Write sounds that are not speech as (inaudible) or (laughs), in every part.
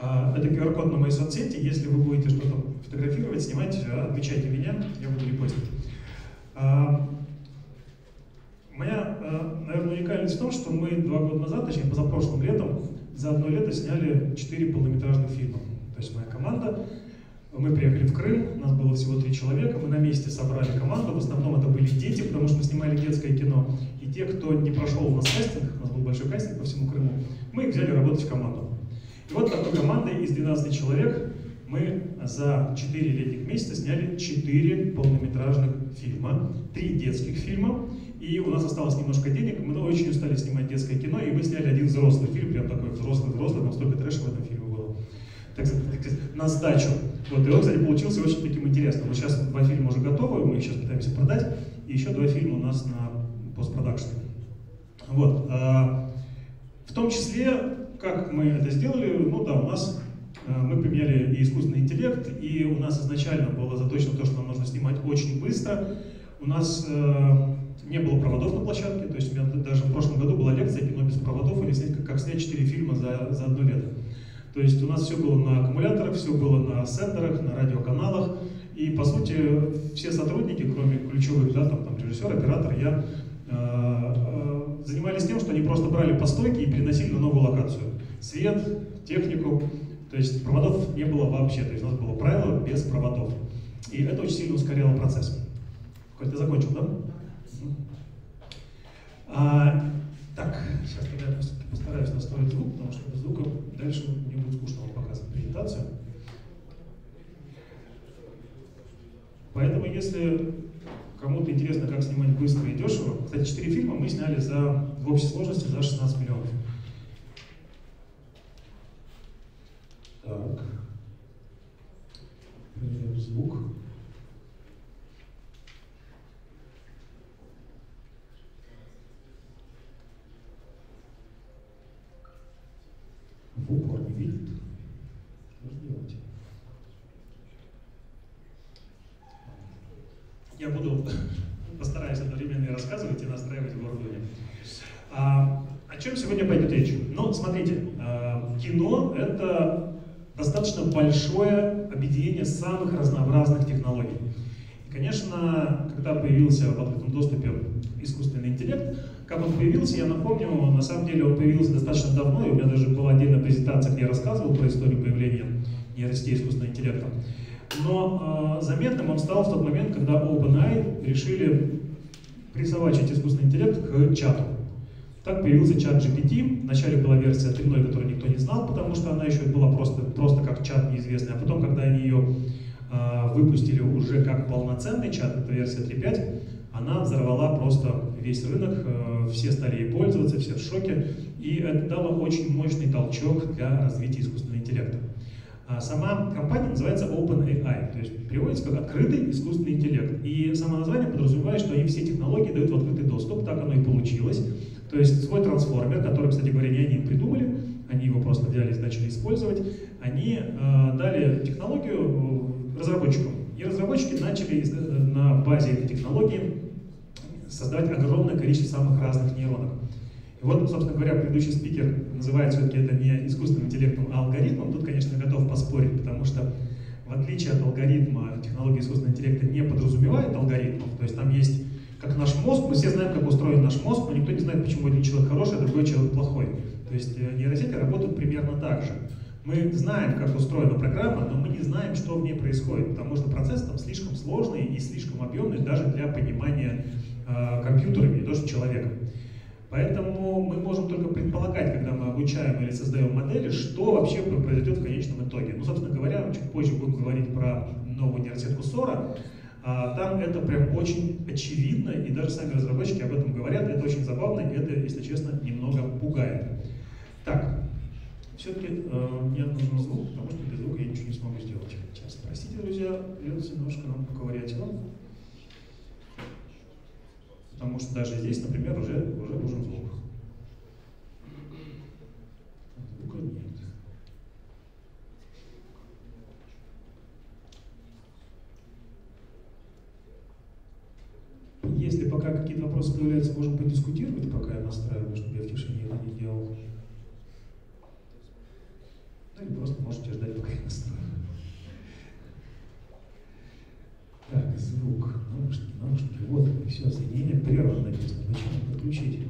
А, это QR-код на моей соцсети. Если вы будете что-то фотографировать, снимать, отмечайте меня, я буду репостить. А, моя, наверное, уникальность в том, что мы два года назад, точнее позапрошлым летом, за одно лето сняли четыре полнометражных фильма. То есть моя команда мы приехали в Крым, нас было всего три человека, мы на месте собрали команду, в основном это были дети, потому что мы снимали детское кино. И те, кто не прошел у нас кастинг, у нас был большой кастинг по всему Крыму, мы их взяли работать в команду. И вот такой командой из 12 человек мы за 4 летних месяца сняли 4 полнометражных фильма, 3 детских фильма, и у нас осталось немножко денег, мы очень устали снимать детское кино, и мы сняли один взрослый фильм, прям такой взрослый-взрослый, там столько трэша в этом фильме было. Так сказать, на сдачу. Вот, и он, кстати, получился очень таким интересным. Вот сейчас два фильма уже готовы, мы их сейчас пытаемся продать, и еще два фильма у нас на постпродакшне. Вот. А, в том числе, как мы это сделали, ну да, у нас а, мы применяли и искусственный интеллект, и у нас изначально было заточено то, что нам нужно снимать очень быстро. У нас э, не было проводов на площадке, то есть у меня даже в прошлом году была лекция «Кино без проводов» или снять, как, как снять 4 фильма за, за одно лето. То есть у нас все было на аккумуляторах, все было на сендерах, на радиоканалах. И, по сути, все сотрудники, кроме ключевых, да, там, там режиссер, оператор, я, э, э, занимались тем, что они просто брали по стойке и переносили на новую локацию. Свет, технику, то есть проводов не было вообще, то есть у нас было правило без проводов. И это очень сильно ускоряло процесс. Коль, ты закончил, да? А, так, сейчас тогда я постараюсь настроить звук, потому что без звука дальше мне будет скучно вам показывать презентацию. Поэтому, если кому-то интересно, как снимать быстро и дешево, кстати, 4 фильма мы сняли за, в общей сложности за 16 миллионов. Так. Звук. в упор не видит. Что же делать? Я буду, (laughs) постараюсь одновременно и рассказывать, и настраивать в Word. А, о чем сегодня пойдет речь? Ну, смотрите, а, кино — это достаточно большое объединение самых разнообразных технологий. И, конечно, когда появился в открытом доступе искусственный интеллект, как он появился, я напомню, на самом деле он появился достаточно давно, и у меня даже была отдельная презентация, где я рассказывал про историю появления нейросетей искусственного интеллекта. Но э, заметным он стал в тот момент, когда OpenAI решили присобачить искусственный интеллект к чату. Так появился чат GPT. Вначале была версия 3.0, которую никто не знал, потому что она еще была просто, просто как чат неизвестный. А потом, когда они ее э, выпустили уже как полноценный чат, это версия 3.5, она взорвала просто весь рынок, э, все стали ей пользоваться, все в шоке, и это дало очень мощный толчок для развития искусственного интеллекта. А сама компания называется OpenAI, то есть переводится как открытый искусственный интеллект. И само название подразумевает, что они все технологии дают в открытый доступ, так оно и получилось. То есть свой трансформер, который, кстати говоря, не они придумали, они его просто взяли и начали использовать, они э, дали технологию э, разработчикам. И разработчики начали э, на базе этой технологии создавать огромное количество самых разных нейронок. И вот, собственно говоря, предыдущий спикер называет все-таки это не искусственным интеллектом, а алгоритмом. Тут, конечно, готов поспорить, потому что в отличие от алгоритма, технология искусственного интеллекта не подразумевает алгоритмов. То есть там есть, как наш мозг, мы все знаем, как устроен наш мозг, но никто не знает, почему один человек хороший, а другой человек плохой. То есть э, нейросети работают примерно так же. Мы знаем, как устроена программа, но мы не знаем, что в ней происходит, потому что процесс там слишком сложный и слишком объемный даже для понимания э, компьютерами, не то что человеком. Поэтому мы можем только предполагать, когда мы обучаем или создаем модели, что вообще произойдет в конечном итоге. Ну, собственно говоря, чуть позже будем говорить про новую нейросетку Сора. А, там это прям очень очевидно, и даже сами разработчики об этом говорят. Это очень забавно, и это, если честно, немного пугает. Так, все-таки э, мне нужен звук, потому что без звука я ничего не смогу сделать. Сейчас, простите, друзья, придется немножко нам поковырять его. Потому что даже здесь, например, уже, уже нужен звук. Звука нет. Если пока какие-то вопросы появляются, можем подискутировать, пока я настраиваю, чтобы я в тишине это не делал. Ну или просто можете ждать, пока я настрою. Так, звук, наушники, наушники, вот, все, соединение прервано написано. Почему подключить?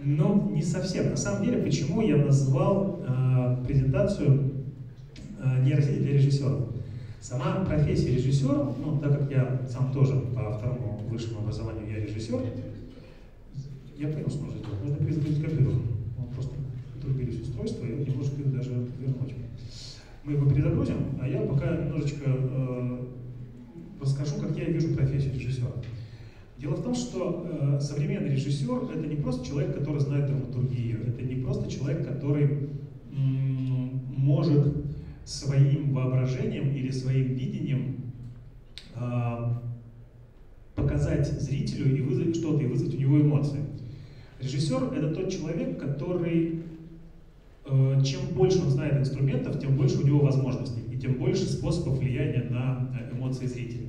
Ну, не совсем. На самом деле, почему я назвал э, презентацию э, нейросети для режиссеров? Сама профессия режиссера, ну, так как я сам тоже по второму высшему образованию я режиссер, я понял, что нужно сделать. Нужно перезагрузить компьютер. Подругились устройство, и он не может их даже вернуть. Мы его перезагрузим, а я пока немножечко э, расскажу, как я вижу профессию режиссера. Дело в том, что э, современный режиссер это не просто человек, который знает драматургию, это не просто человек, который может своим воображением или своим видением э, показать зрителю и вызвать что-то, и вызвать у него эмоции. Режиссер это тот человек, который чем больше он знает инструментов, тем больше у него возможностей, и тем больше способов влияния на э, эмоции зрителя.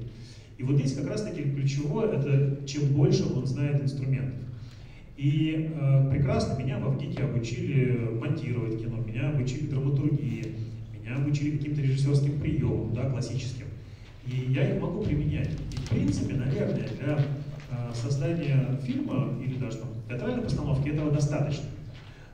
И вот здесь как раз таки ключевое, это чем больше он знает инструментов. И э, прекрасно меня в Авгике обучили монтировать кино, меня обучили драматургии, меня обучили каким-то режиссерским приемам, да, классическим. И я их могу применять. И в принципе, наверное, для э, создания фильма или даже там, театральной постановки этого достаточно.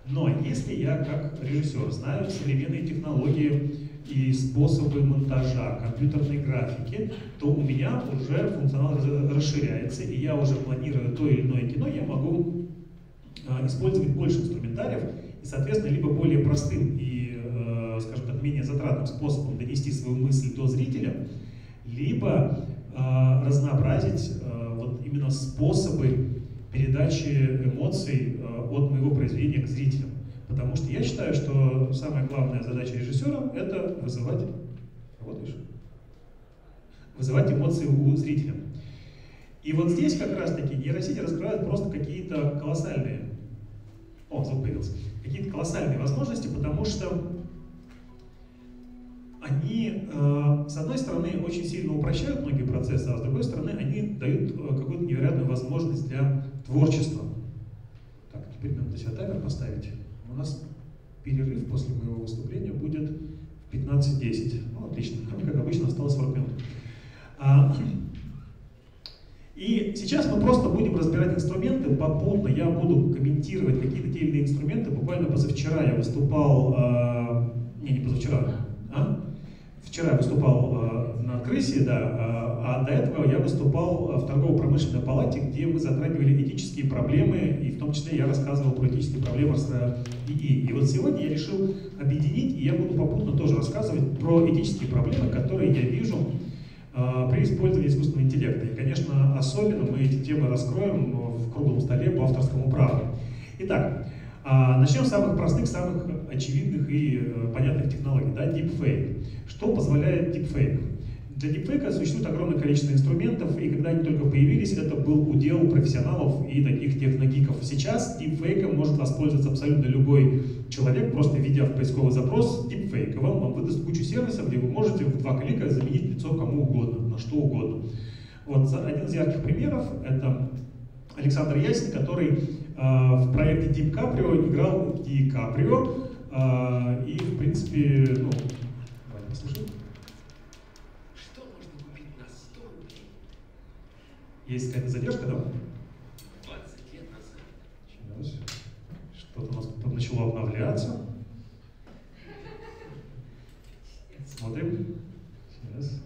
Но если я как режиссер знаю современные технологии и способы монтажа, компьютерной графики, то у меня уже функционал расширяется, и я уже планируя то или иное кино, я могу э, использовать больше инструментариев, и, соответственно, либо более простым и, э, скажем так, менее затратным способом донести свою мысль до зрителя, либо э, разнообразить вот именно способы передачи эмоций от моего произведения к зрителям. Потому что я считаю, что самая главная задача режиссера — это вызывать... Работаешь? Вызывать эмоции у зрителя. И вот здесь как раз-таки нейросети раскрывают просто какие-то колоссальные... О, звук появился. Какие-то колоссальные возможности, потому что они, э, с одной стороны, очень сильно упрощают многие процессы, а с другой стороны, они дают э, какую-то невероятную возможность для творчества. Так, теперь надо себя таймер поставить. У нас перерыв после моего выступления будет в 15.10. Ну, отлично. Как обычно, осталось 40 минут. А, и сейчас мы просто будем разбирать инструменты попутно. Я буду комментировать какие-то те или иные инструменты. Буквально позавчера я выступал, э, не, не позавчера, а? Вчера выступал э, на крысе, да, а, а до этого я выступал в торгово-промышленной палате, где мы затрагивали этические проблемы, и в том числе я рассказывал про этические проблемы с ИИ. И вот сегодня я решил объединить, и я буду попутно тоже рассказывать про этические проблемы, которые я вижу э, при использовании искусственного интеллекта. И, конечно, особенно мы эти темы раскроем в круглом столе по авторскому праву. Итак, начнем с самых простых, самых очевидных и э, понятных технологий, да, deepfake. Что позволяет deepfake? Для deepfake существует огромное количество инструментов, и когда они только появились, это был удел профессионалов и таких техногиков. Сейчас deepfake может воспользоваться абсолютно любой человек, просто введя в поисковый запрос deepfake, и вам, вам выдаст кучу сервисов, где вы можете в два клика заменить лицо кому угодно, на что угодно. Вот один из ярких примеров — это Александр Ясин, который в проекте Deep Caprio играл Ди Каприо, э, и, в принципе, ну, давайте послушаем. Что можно купить на 100 рублей? Есть какая-то задержка, да? 20 лет назад. Сейчас. Что-то у нас тут начало обновляться. (laughs) Смотрим. Сейчас.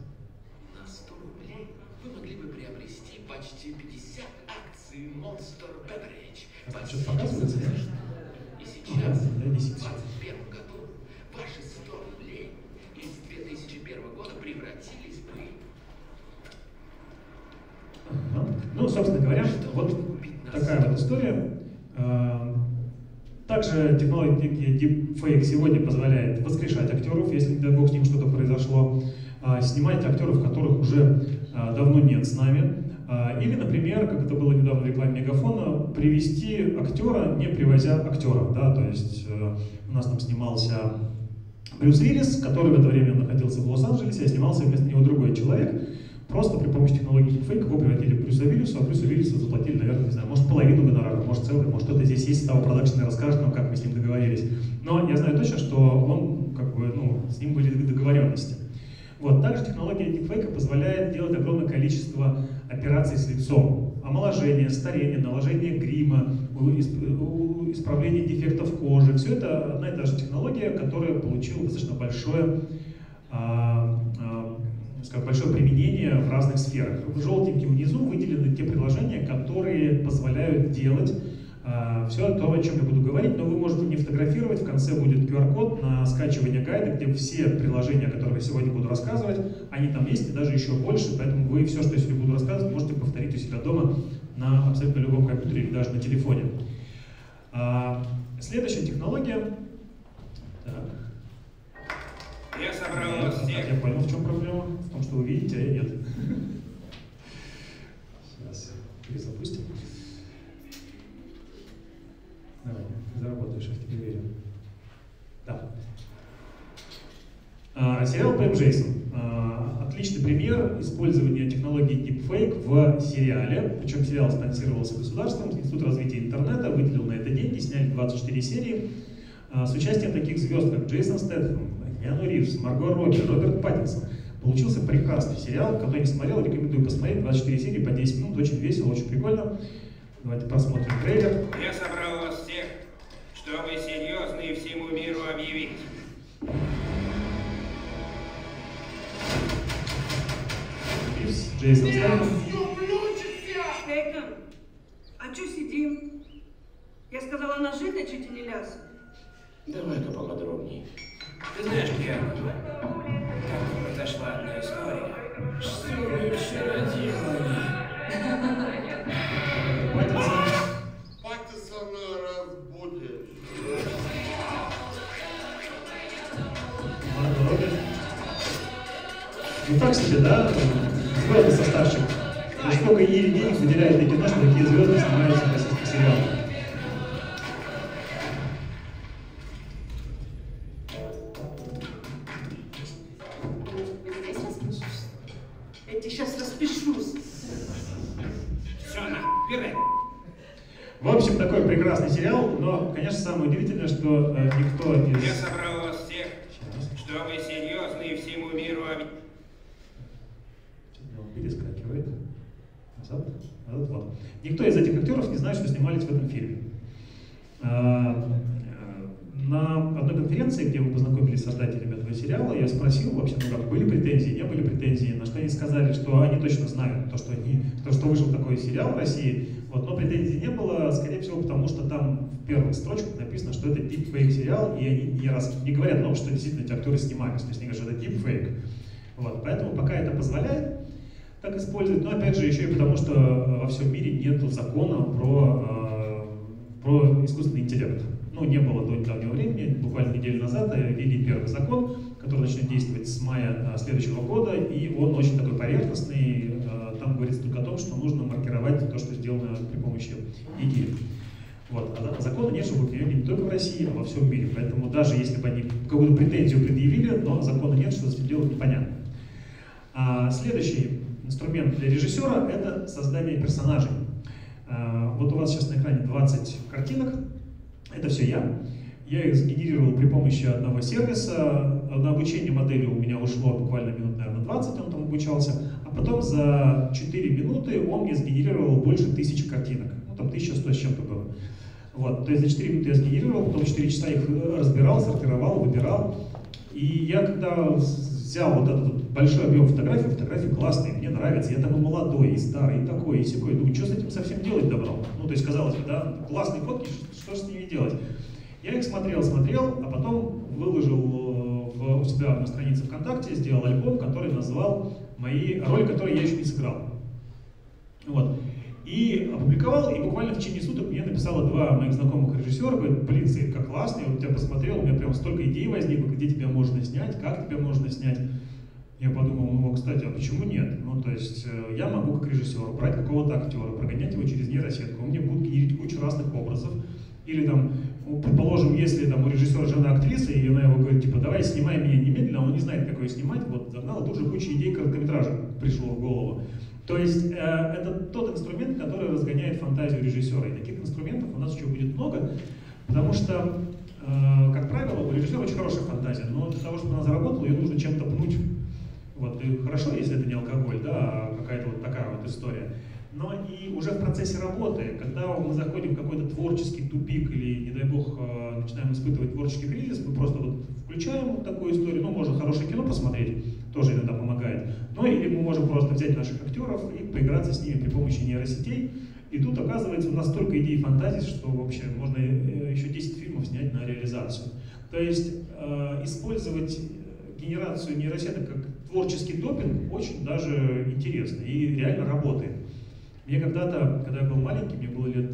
На 100 рублей вы могли бы приобрести почти 50 акций Monster Beverage. По что, всей показывается, да? И сейчас, в висит. 2021 году, ваши 100 рублей из 2001 года превратились бы. Ну, собственно говоря, Что вот такая вот история. А, Также технология Deepfake сегодня позволяет воскрешать актеров, если, не дай бог, с ним что-то произошло, а, снимать актеров, которых уже а, давно нет с нами, или, например, как это было недавно в рекламе Мегафона, привести актера, не привозя актера. Да? То есть э, у нас там снимался Брюс Уиллис, который в это время находился в Лос-Анджелесе, а снимался вместо него другой человек. Просто при помощи технологии deepfake его превратили в Брюса Виллиса, а Брюсу Виллису заплатили, наверное, не знаю, может половину гонорара, может целый, может кто-то здесь есть того продакшена расскажет нам, как мы с ним договорились. Но я знаю точно, что он, как бы, ну, с ним были договоренности. Вот. Также технология deepfake позволяет делать огромное количество операций с лицом. Омоложение, старение, наложение грима, исправление дефектов кожи. Все это одна и та же технология, которая получила достаточно большое, а, а, скажем, большое применение в разных сферах. Желтеньким внизу выделены те приложения, которые позволяют делать все то, о чем я буду говорить, но вы можете не фотографировать, в конце будет QR-код на скачивание гайда, где все приложения, о которых я сегодня буду рассказывать, они там есть и даже еще больше, поэтому вы все, что я сегодня буду рассказывать, можете повторить у себя дома на абсолютно любом компьютере или даже на телефоне. А, следующая технология. Так. Я собрал вас всех. Я понял, в чем проблема. В том, что вы видите, а я нет. (laughs) Сейчас перезапустим. Тебе верю. Да. А, сериал Пэм Джейсон. А, отличный пример использования технологии Deepfake в сериале. Причем сериал спонсировался государством, Институт развития интернета выделил на это деньги, сняли 24 серии а, с участием таких звезд, как Джейсон Стэтхэм, Яну Ривз, Марго Робби, Роберт Паттинсон. Получился прекрасный сериал, который не смотрел, рекомендую посмотреть. 24 серии по 10 минут, очень весело, очень прикольно. Давайте посмотрим трейлер. Я собрал вас чтобы серьезно и всему миру объявить. Джейсон Стэтхэм. А чё сидим? Я сказала ножи точить и не ляс. Давай-ка поподробнее. Ты знаешь, Киану, как произошла одна история. Что мы вчера делали? (laughs) так себе, да? Звезды составчик. И сколько ей денег выделяет на кино, что такие звезды снимаются в российских сериалах. Я тебе сейчас распишусь. Все, на, вперед! В общем, такой прекрасный сериал, но, конечно, самое удивительное, что э, никто Я из... собрал вас всех, Сейчас. чтобы серьезно и всему миру объявить. Что-то он перескакивает. Назад. Назад, вот. Никто из этих актеров не знает, что снимались в этом фильме. А, э, На одной конференции, где мы познакомились с создателями этого сериала, я спросил вообще, ну как, были претензии, не были претензий, на что они сказали, что они точно знают то, что, они, то, что вышел такой сериал в России, вот, но претензий не было, скорее всего, потому что там в первых строчках написано, что это deepfake сериал, и они не, раз, не говорят о том, что действительно эти актеры снимались, то есть они говорят, что это deepfake. Вот, поэтому пока это позволяет, так использовать. Но опять же, еще и потому, что э, во всем мире нет закона про, э, про искусственный интеллект. Ну, не было до недавнего времени, буквально неделю назад э, ввели первый закон, который начнет действовать с мая следующего года, и он очень такой поверхностный. Там говорится только о том, что нужно маркировать то, что сделано при помощи ИГИ. Вот. А закона нет, чтобы применили не только в России, а во всем мире. Поэтому даже если бы они какую-то претензию предъявили, но закона нет, что с этим делать непонятно. А следующий инструмент для режиссера – это создание персонажей. А, Вот у вас сейчас на экране 20 картинок. Это все я. Я их сгенерировал при помощи одного сервиса. На обучение модели у меня ушло буквально минут, наверное, 20, он там обучался. А потом за 4 минуты он мне сгенерировал больше тысячи картинок. Ну, там 1100 с чем-то было. Вот, то есть за 4 минуты я сгенерировал, потом 4 часа их разбирал, сортировал, выбирал. И я когда взял вот этот большой объем фотографий, фотографии классные, мне нравятся, я там и молодой, и старый, и такой, и секой, думаю, что с этим совсем делать добро? Ну, то есть, казалось бы, да, классные фотки, что же с ними делать? Я их смотрел, смотрел, а потом выложил э, в, у себя на странице ВКонтакте, сделал альбом, который назвал мои роли, которые я еще не сыграл. Вот. И опубликовал, и буквально в течение суток мне написало два моих знакомых режиссера, говорят, блин, как классно, я вот тебя посмотрел, у меня прям столько идей возникло, где тебя можно снять, как тебя можно снять. Я подумал, ну, кстати, а почему нет? Ну, то есть, э, я могу как режиссер брать какого-то актера, прогонять его через нейросетку, он мне будет генерить кучу разных образов, Или там, предположим, если там у режиссера жена актриса, и она его говорит, типа, давай снимай меня немедленно, он не знает, как ее снимать, вот загнал, тут же куча идей короткометража пришло в голову. То есть э, это тот инструмент, который разгоняет фантазию режиссера. И таких инструментов у нас еще будет много, потому что, э, как правило, у режиссера очень хорошая фантазия, но для того, чтобы она заработала, ее нужно чем-то пнуть. Вот, хорошо, если это не алкоголь, да, а какая-то вот такая вот история. Но и уже в процессе работы, когда мы заходим в какой-то творческий тупик или, не дай бог, э, начинаем испытывать творческий кризис, мы просто вот включаем вот такую историю, ну, можно хорошее кино посмотреть, тоже иногда помогает. Ну, или мы можем просто взять наших актеров и поиграться с ними при помощи нейросетей. И тут, оказывается, у нас столько идей и фантазий, что вообще можно э, еще 10 фильмов снять на реализацию. То есть э, использовать генерацию нейросеток как творческий допинг очень даже интересно и реально работает. Мне когда-то, когда я был маленький, мне было лет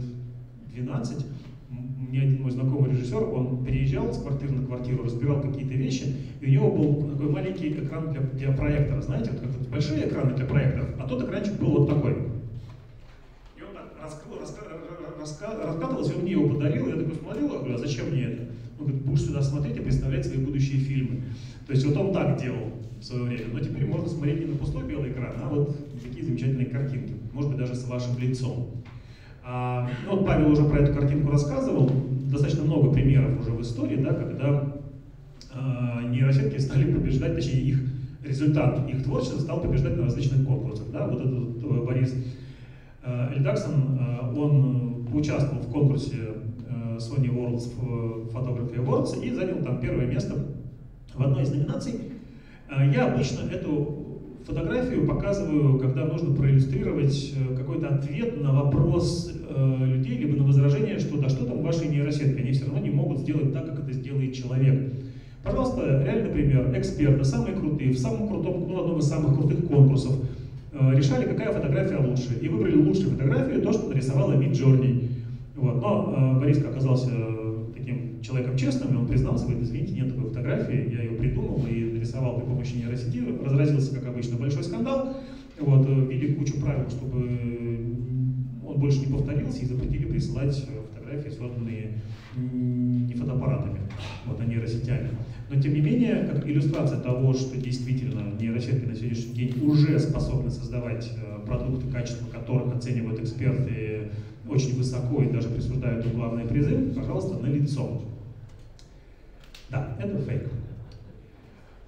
12, мне один мой знакомый режиссер, он переезжал с квартиры на квартиру, разбирал какие-то вещи, и у него был такой маленький экран для, для проектора, знаете, вот как большие экраны для проекторов, а тот экранчик был вот такой. И он так раскрыл, раска, раскатывался, он мне его подарил, я такой смотрел, а зачем мне это? Он говорит, будешь сюда смотреть и представлять свои будущие фильмы. То есть вот он так делал в свое время. Но теперь можно смотреть не на пустой белый экран, а вот такие замечательные картинки, может быть даже с вашим лицом. А, ну, вот Павел уже про эту картинку рассказывал, достаточно много примеров уже в истории, да, когда а, нейросетки стали побеждать, точнее их результат их творчества стал побеждать на различных конкурсах. Да? Вот этот э, Борис э, Эльдаксон, э, он участвовал в конкурсе Sony World's Photography Awards и занял там первое место в одной из номинаций. Я обычно эту Фотографию показываю, когда нужно проиллюстрировать э, какой-то ответ на вопрос э, людей, либо на возражение, что да что там ваши нейросетки, они все равно не могут сделать так, как это сделает человек. Пожалуйста, реальный пример. Эксперты, самые крутые, в самом крутом, ну, одном из самых крутых конкурсов, э, решали, какая фотография лучше. И выбрали лучшую фотографию, то, что нарисовала Мид Джорни. Вот. Но э, Борис оказался таким человеком честным, и он признался, говорит, извините, нет такой фотографии, я ее придумал и нарисовал при помощи нейросети, разразился, как обычно, большой скандал, вот, ввели кучу правил, чтобы он больше не повторился, и запретили присылать фотографии, созданные не фотоаппаратами, вот, а нейросетями. Но тем не менее, как иллюстрация того, что действительно нейросетки на сегодняшний день уже способны создавать э, продукты, качество которых оценивают эксперты очень высоко и даже присуждают им главные призы, пожалуйста, на лицо. Да, это фейк.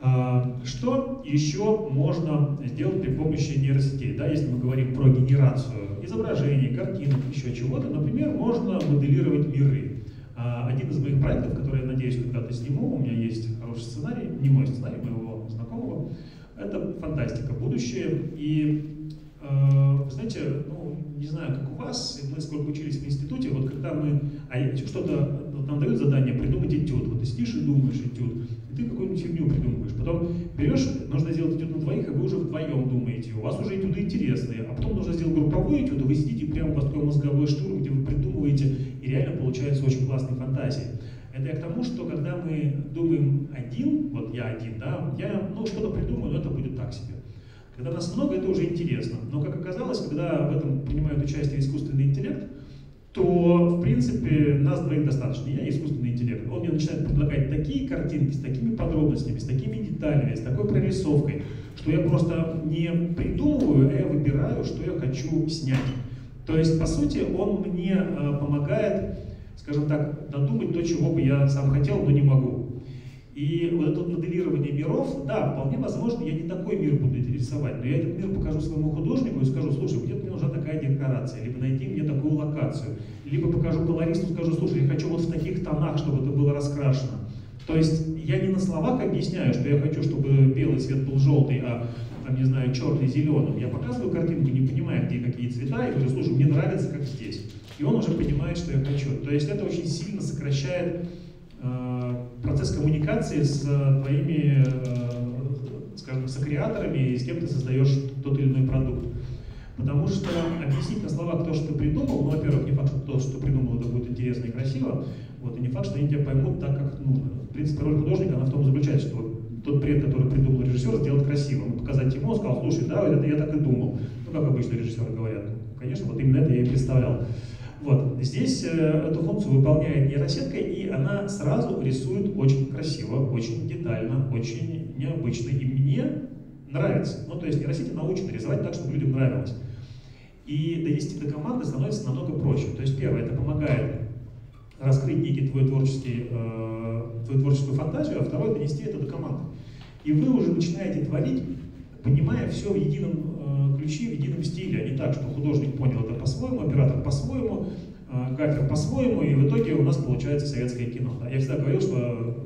А, что еще можно сделать при помощи нейросетей? Да, если мы говорим про генерацию изображений, картинок, еще чего-то, например, можно моделировать миры. А, один из моих проектов, который я надеюсь когда-то сниму, у меня есть хороший сценарий, не мой сценарий, моего знакомого, это фантастика, будущее. И, э, знаете, ну, не знаю, как у вас, мы сколько учились в институте, вот когда мы, а что-то, нам дают задание придумать этюд, вот ты сидишь и думаешь этюд, и ты какую-нибудь фигню придумываешь, потом берешь, нужно сделать этюд на двоих, и вы уже вдвоем думаете, у вас уже этюды интересные, а потом нужно сделать групповой этюд, и вы сидите прямо в такой мозговой штурм, где вы придумываете, и реально получается очень классные фантазии. Это я к тому, что когда мы думаем один, вот я один, да, я ну, что-то придумаю, но это будет так себе. Когда нас много, это уже интересно. Но, как оказалось, когда в этом принимает участие искусственный интеллект, то, в принципе, нас двоих достаточно. Я искусственный интеллект. Он мне начинает предлагать такие картинки с такими подробностями, с такими деталями, с такой прорисовкой, что я просто не придумываю, а я выбираю, что я хочу снять. То есть, по сути, он мне э, помогает, скажем так, додумать то, чего бы я сам хотел, но не могу. И вот это моделирование миров, да, вполне возможно, я не такой мир буду рисовать, но я этот мир покажу своему художнику и скажу, слушай, где-то мне нужна такая декорация, либо найди мне такую локацию, либо покажу колористу, скажу, слушай, я хочу вот в таких тонах, чтобы это было раскрашено. То есть я не на словах объясняю, что я хочу, чтобы белый цвет был желтый, а там, не знаю, черный зеленым. Я показываю картинку, не понимая, где какие цвета, и говорю, слушай, мне нравится, как здесь. И он уже понимает, что я хочу. То есть это очень сильно сокращает Э, процесс коммуникации с э, твоими, э, скажем, сокреаторами и с кем ты создаешь тот или иной продукт. Потому что объяснить на словах то, что ты придумал, ну, во-первых, не факт, что то, что придумал, это будет интересно и красиво, вот, и не факт, что они тебя поймут так, как нужно. В принципе, роль художника, она в том заключается, что тот бред, который придумал режиссер, сделать красивым, показать ему, он сказал, слушай, да, это я так и думал. Ну, как обычно режиссеры говорят, конечно, вот именно это я и представлял. Вот. Здесь э, эту функцию выполняет нейросетка, и она сразу рисует очень красиво, очень детально, очень необычно. И мне нравится. Ну, то есть нейросети научены рисовать так, чтобы людям нравилось. И довести до команды становится намного проще. То есть первое, это помогает раскрыть некий твой творческий, э, твою творческую фантазию, а второе, донести это до команды. И вы уже начинаете творить, понимая все в едином э, ключе, в едином стиле, а не так, что художник понял это по-своему, оператор по-своему, э, гафер по-своему, и в итоге у нас получается советское кино. Я всегда говорил, что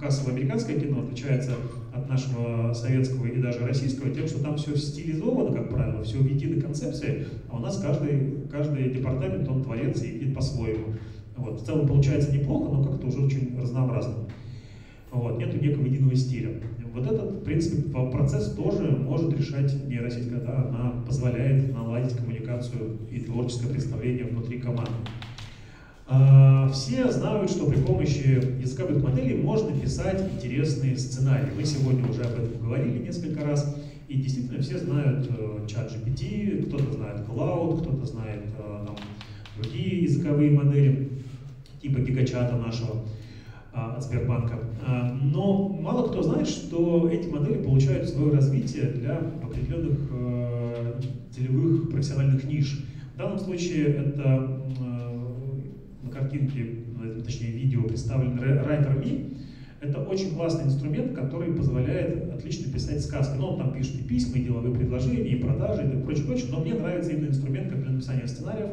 кассовое американское кино отличается от нашего советского и даже российского тем, что там все стилизовано, как правило, все в единой концепции, а у нас каждый, каждый департамент, он творец и по-своему. Вот. В целом получается неплохо, но как-то уже очень разнообразно. Вот. Нету некого единого стиля. Вот этот, в принципе, процесс тоже может решать нейросеть, когда она позволяет наладить коммуникацию и творческое представление внутри команды. А, все знают, что при помощи языковых моделей можно писать интересные сценарии. Мы сегодня уже об этом говорили несколько раз. И действительно все знают э, чат GPT, кто-то знает Cloud, кто-то знает э, там, другие языковые модели, типа гигачата нашего от Сбербанка. А, но мало кто знает, что эти модели получают свое развитие для определенных э, целевых профессиональных ниш. В данном случае это на картинке, точнее видео представлен Writer.me. Это очень классный инструмент, который позволяет отлично писать сказки. Но он там пишет и письма, и деловые предложения, и продажи, и прочее, прочее. Но мне нравится именно инструмент как для написания сценариев.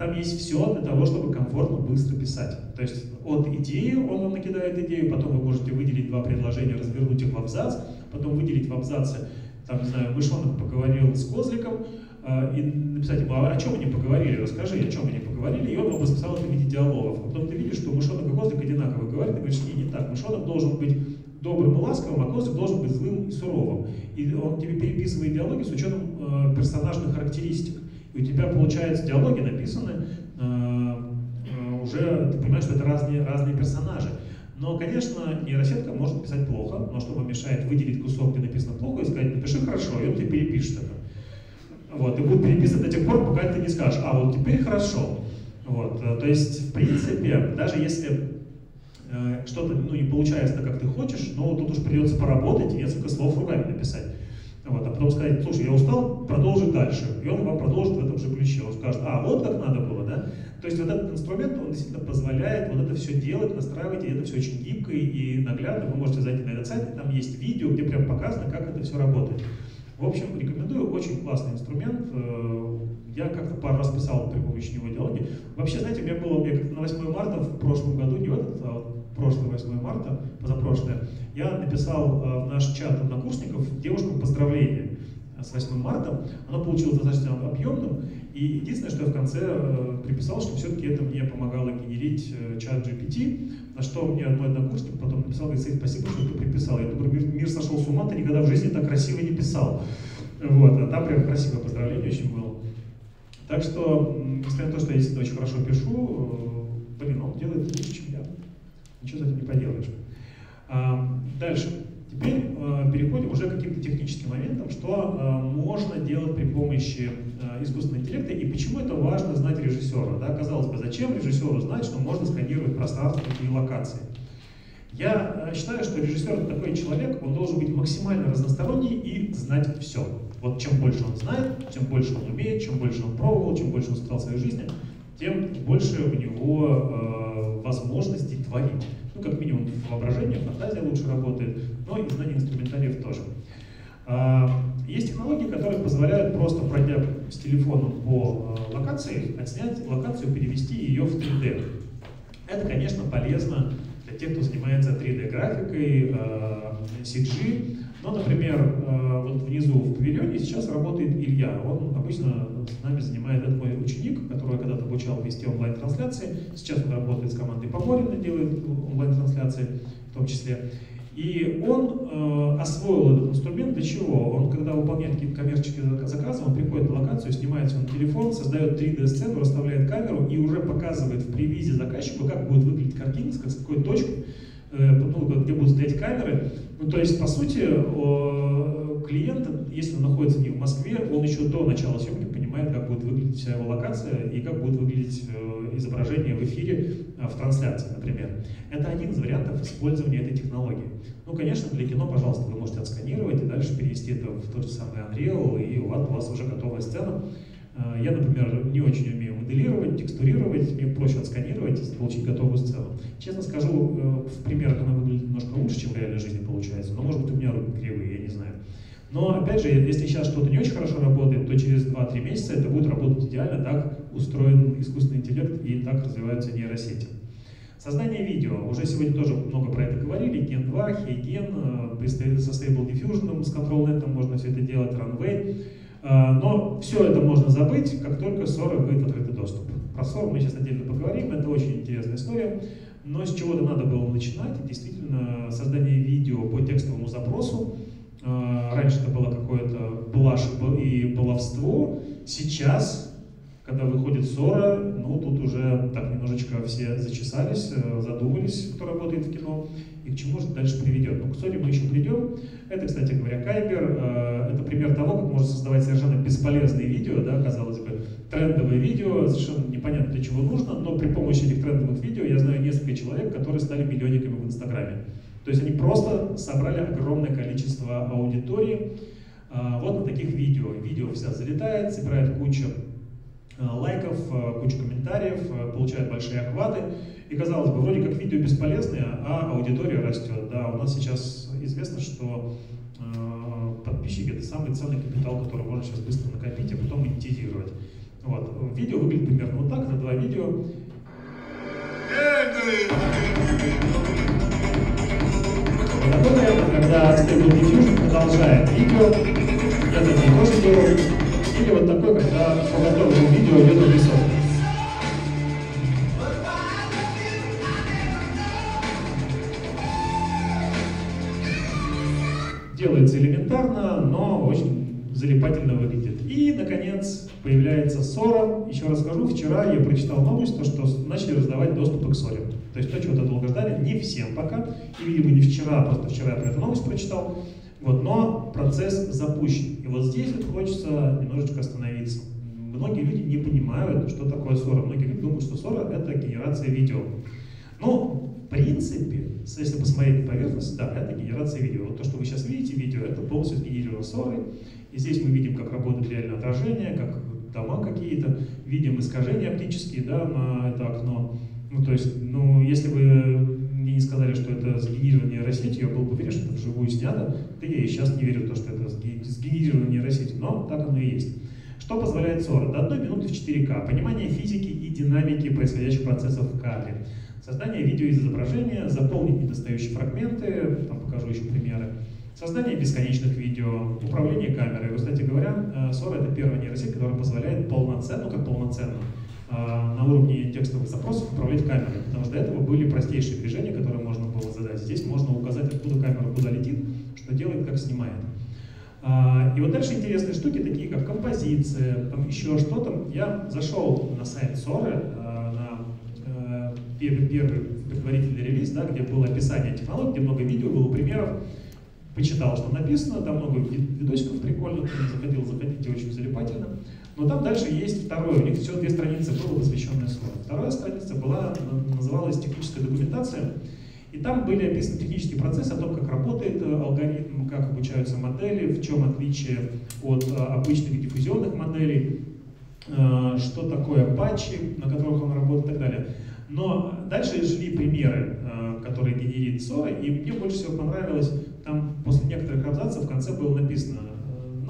Там есть все для того, чтобы комфортно, быстро писать. То есть от идеи он вам накидает идею, потом вы можете выделить два предложения, развернуть их в абзац, потом выделить в абзаце, там, не знаю, мышонок поговорил с козликом, э, и написать ему, а о чем они поговорили, расскажи, о чем они поговорили, и он вам расписал это в виде диалогов. А потом ты видишь, что мышонок и козлик одинаково говорят, ты говоришь, не, не так, мышонок должен быть добрым и ласковым, а козлик должен быть злым и суровым. И он тебе переписывает диалоги с учетом э, персонажных характеристик. И у тебя, получается, диалоги написаны э, э, уже, ты понимаешь, что это разные, разные персонажи. Но, конечно, нейросетка может писать плохо, но что вам мешает выделить кусок, где написано плохо, и сказать, напиши хорошо, и он тебе перепишет это. Вот, и будет переписывать до тех пор, пока ты не скажешь, а вот теперь хорошо. Вот, э, то есть, в принципе, даже если что-то ну, не получается так, как ты хочешь, но тут уж придется поработать и несколько слов руками написать. Вот, а потом сказать, слушай, я устал, продолжи дальше. И он вам продолжит в этом же ключе. Он скажет, а, вот как надо было, да? То есть вот этот инструмент, он действительно позволяет вот это все делать, настраивать, и это все очень гибко и наглядно. Вы можете зайти на этот сайт, там есть видео, где прям показано, как это все работает. В общем, рекомендую, очень классный инструмент. Э, я как-то пару раз писал при помощи него диалоги. Вообще, знаете, у меня было, я как-то на 8 марта в прошлом году, не в этот, а прошлое 8 марта, позапрошлое, я написал э, в наш чат однокурсников девушкам поздравления с 8 марта. Оно получилось достаточно объемным. И единственное, что я в конце э, приписал, что все-таки это мне помогало генерить э, чат GPT, на что мне мой однокурсник потом написал, говорит, спасибо, что ты приписал. Я думаю, мир, мир сошел с ума, ты никогда в жизни так красиво не писал. Вот, а там прям красивое поздравление очень было. Так что, несмотря на то, что я действительно очень хорошо пишу, блин, он делает лучше, чем. Ничего с этим не поделаешь. А, дальше. Теперь э, переходим уже к каким-то техническим моментам, что э, можно делать при помощи искусственного интеллекта и почему это важно знать режиссера. Да? Казалось бы, зачем режиссеру знать, что можно сканировать пространство и локации? Я считаю, что режиссер это такой человек, он должен быть максимально разносторонний и знать все. Вот чем больше он знает, чем больше он умеет, чем больше он пробовал, чем больше он в своей жизни, тем больше у него возможностей творить. Ну, как минимум, воображение, фантазия лучше работает, но и знание инструментариев тоже. А, есть технологии, которые позволяют просто пройдя с телефоном по э, локации, отснять локацию, перевести ее в 3D. Это, конечно, полезно для тех, кто занимается 3D-графикой, CG, ну, например, э, вот внизу в павильоне сейчас работает Илья. Он обычно с нами занимает, это мой ученик, который когда-то обучал вести онлайн-трансляции. Сейчас он работает с командой Погорина, делает онлайн-трансляции в том числе. И он э, освоил этот инструмент для чего? Он, когда выполняет какие-то коммерческие заказы, он приходит на локацию, снимает свой телефон, создает 3D-сцену, расставляет камеру и уже показывает в превизе заказчику, как будет выглядеть картинка, с какой точкой, э, ну, где будут стоять камеры, ну, то есть, по сути, клиент, если он находится не в Москве, он еще до начала съемки понимает, как будет выглядеть вся его локация и как будет выглядеть э, изображение в эфире, э, в трансляции, например. Это один из вариантов использования этой технологии. Ну, конечно, для кино, пожалуйста, вы можете отсканировать и дальше перевести это в тот же самый Unreal, и у вас, у вас уже готовая сцена. Э, я, например, не очень умею моделировать, текстурировать, мне проще отсканировать и получить готовую сцену. Честно скажу, в примерах она выглядит немножко лучше, чем в реальной жизни получается, но может быть у меня руки кривые, я не знаю. Но опять же, если сейчас что-то не очень хорошо работает, то через 2-3 месяца это будет работать идеально, так устроен искусственный интеллект и так развиваются нейросети. Создание видео. Уже сегодня тоже много про это говорили. Gen 2, HeyGen, представитель со Stable Diffusion, с ControlNet можно все это делать, Runway. Э, но все это можно забыть, как только Sora выйдет открытый доступ. Про Sora мы сейчас отдельно поговорим, это очень интересная история. Но с чего-то надо было начинать. Действительно, создание видео по текстовому запросу. Э, раньше это было какое-то блажь и баловство. Сейчас, когда выходит Сора, ну тут уже так немножечко все зачесались, э, задумались, кто работает в кино и к чему же дальше приведет. Но к Соре мы еще придем. Это, кстати говоря, Кайбер. Э, это пример того, как можно создавать совершенно бесполезные видео, да, казалось бы, трендовые видео, совершенно непонятно для чего нужно, но при помощи этих трендовых видео я знаю несколько человек, которые стали миллионниками в Инстаграме. То есть они просто собрали огромное количество аудитории э, вот на таких видео. Видео вся залетает, собирает кучу э, лайков, кучу комментариев, получает большие охваты. И казалось бы, вроде как видео бесполезное, а аудитория растет. Да, у нас сейчас известно, что подписчики это самый ценный капитал, который можно сейчас быстро накопить, а потом монетизировать. Вот. Видео выглядит примерно вот так, это два видео. Продолжает видео, такие тоже делаю, или вот такой, когда по готовому видео идет рисовка. делается элементарно, но очень залипательно выглядит. И, наконец, появляется Сора. Еще раз скажу, вчера я прочитал новость, то, что начали раздавать доступ к Соре. То есть то, чего то долго ждали, не всем пока. И, видимо, не вчера, просто вчера я про эту новость прочитал. Вот, но процесс запущен. И вот здесь вот хочется немножечко остановиться. Многие люди не понимают, что такое Сора. Многие люди думают, что Сора — это генерация видео. Ну, в принципе, если посмотреть поверхность, да, это генерация видео. Вот то, что вы сейчас видите, видео, это полностью сгенерировано Сорой. И здесь мы видим, как работает реальное отражение, как дома какие-то, видим искажения оптические да, на это окно. Ну, то есть, ну, если бы мне не сказали, что это сгенерировано нейросетью, я был бы уверен, что это вживую снято, да я и сейчас не верю в то, что это сгенерировано нейросетью, но так оно и есть. Что позволяет Сора? До одной минуты в 4К. Понимание физики и динамики происходящих процессов в кадре. Создание видео из изображения, заполнить недостающие фрагменты, там покажу еще примеры. Создание бесконечных видео, управление камерой. Кстати говоря, Sora э, это первая нейросеть, которая позволяет полноценно, ну как полноценно, на уровне текстовых запросов управлять камерой, потому что до этого были простейшие движения, которые можно было задать. Здесь можно указать, откуда камера куда летит, что делает, как снимает. А, и вот дальше интересные штуки, такие как композиция, там еще что-то. Я зашел на сайт Sora, первый, первый предварительный релиз, да, где было описание технологий, где много видео было, примеров, почитал, что написано, там много видосиков прикольных, заходил, заходите, очень залипательно. Но там дальше есть второе, у них всего две страницы было посвященное слову. Вторая страница была, называлась техническая документация, и там были описаны технические процессы о том, как работает э, алгоритм, как обучаются модели, в чем отличие от э, обычных диффузионных моделей, э, что такое патчи, на которых он работает и так далее. Но дальше шли примеры, которые генерит Сора, и мне больше всего понравилось, там после некоторых абзацев в конце было написано,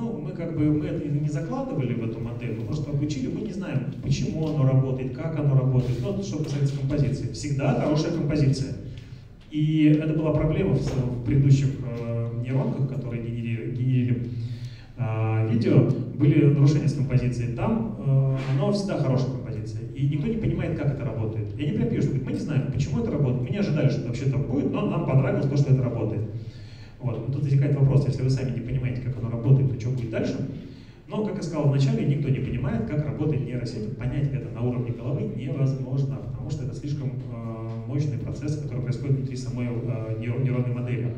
ну, мы как бы мы это не закладывали в эту модель, мы просто обучили, мы не знаем, почему оно работает, как оно работает. Ну, что касается композиции. Всегда хорошая композиция. И это была проблема в, в предыдущих э, нейронках, которые генерили, э, видео, были нарушения с композицией. Там э, оно всегда хорошая композиция. И никто не понимает, как это работает. И они прям пишут, мы не знаем, почему это работает, мы не ожидали, что это вообще так будет, но нам понравилось то, что это работает. Вот. Но тут возникает вопрос, если вы сами не понимаете, как оно работает, то что будет дальше? Но, как я сказал вначале, никто не понимает, как работает нейросеть. Понять это на уровне головы невозможно, потому что это слишком э, мощный процесс, который происходит внутри самой э, нейронной модели.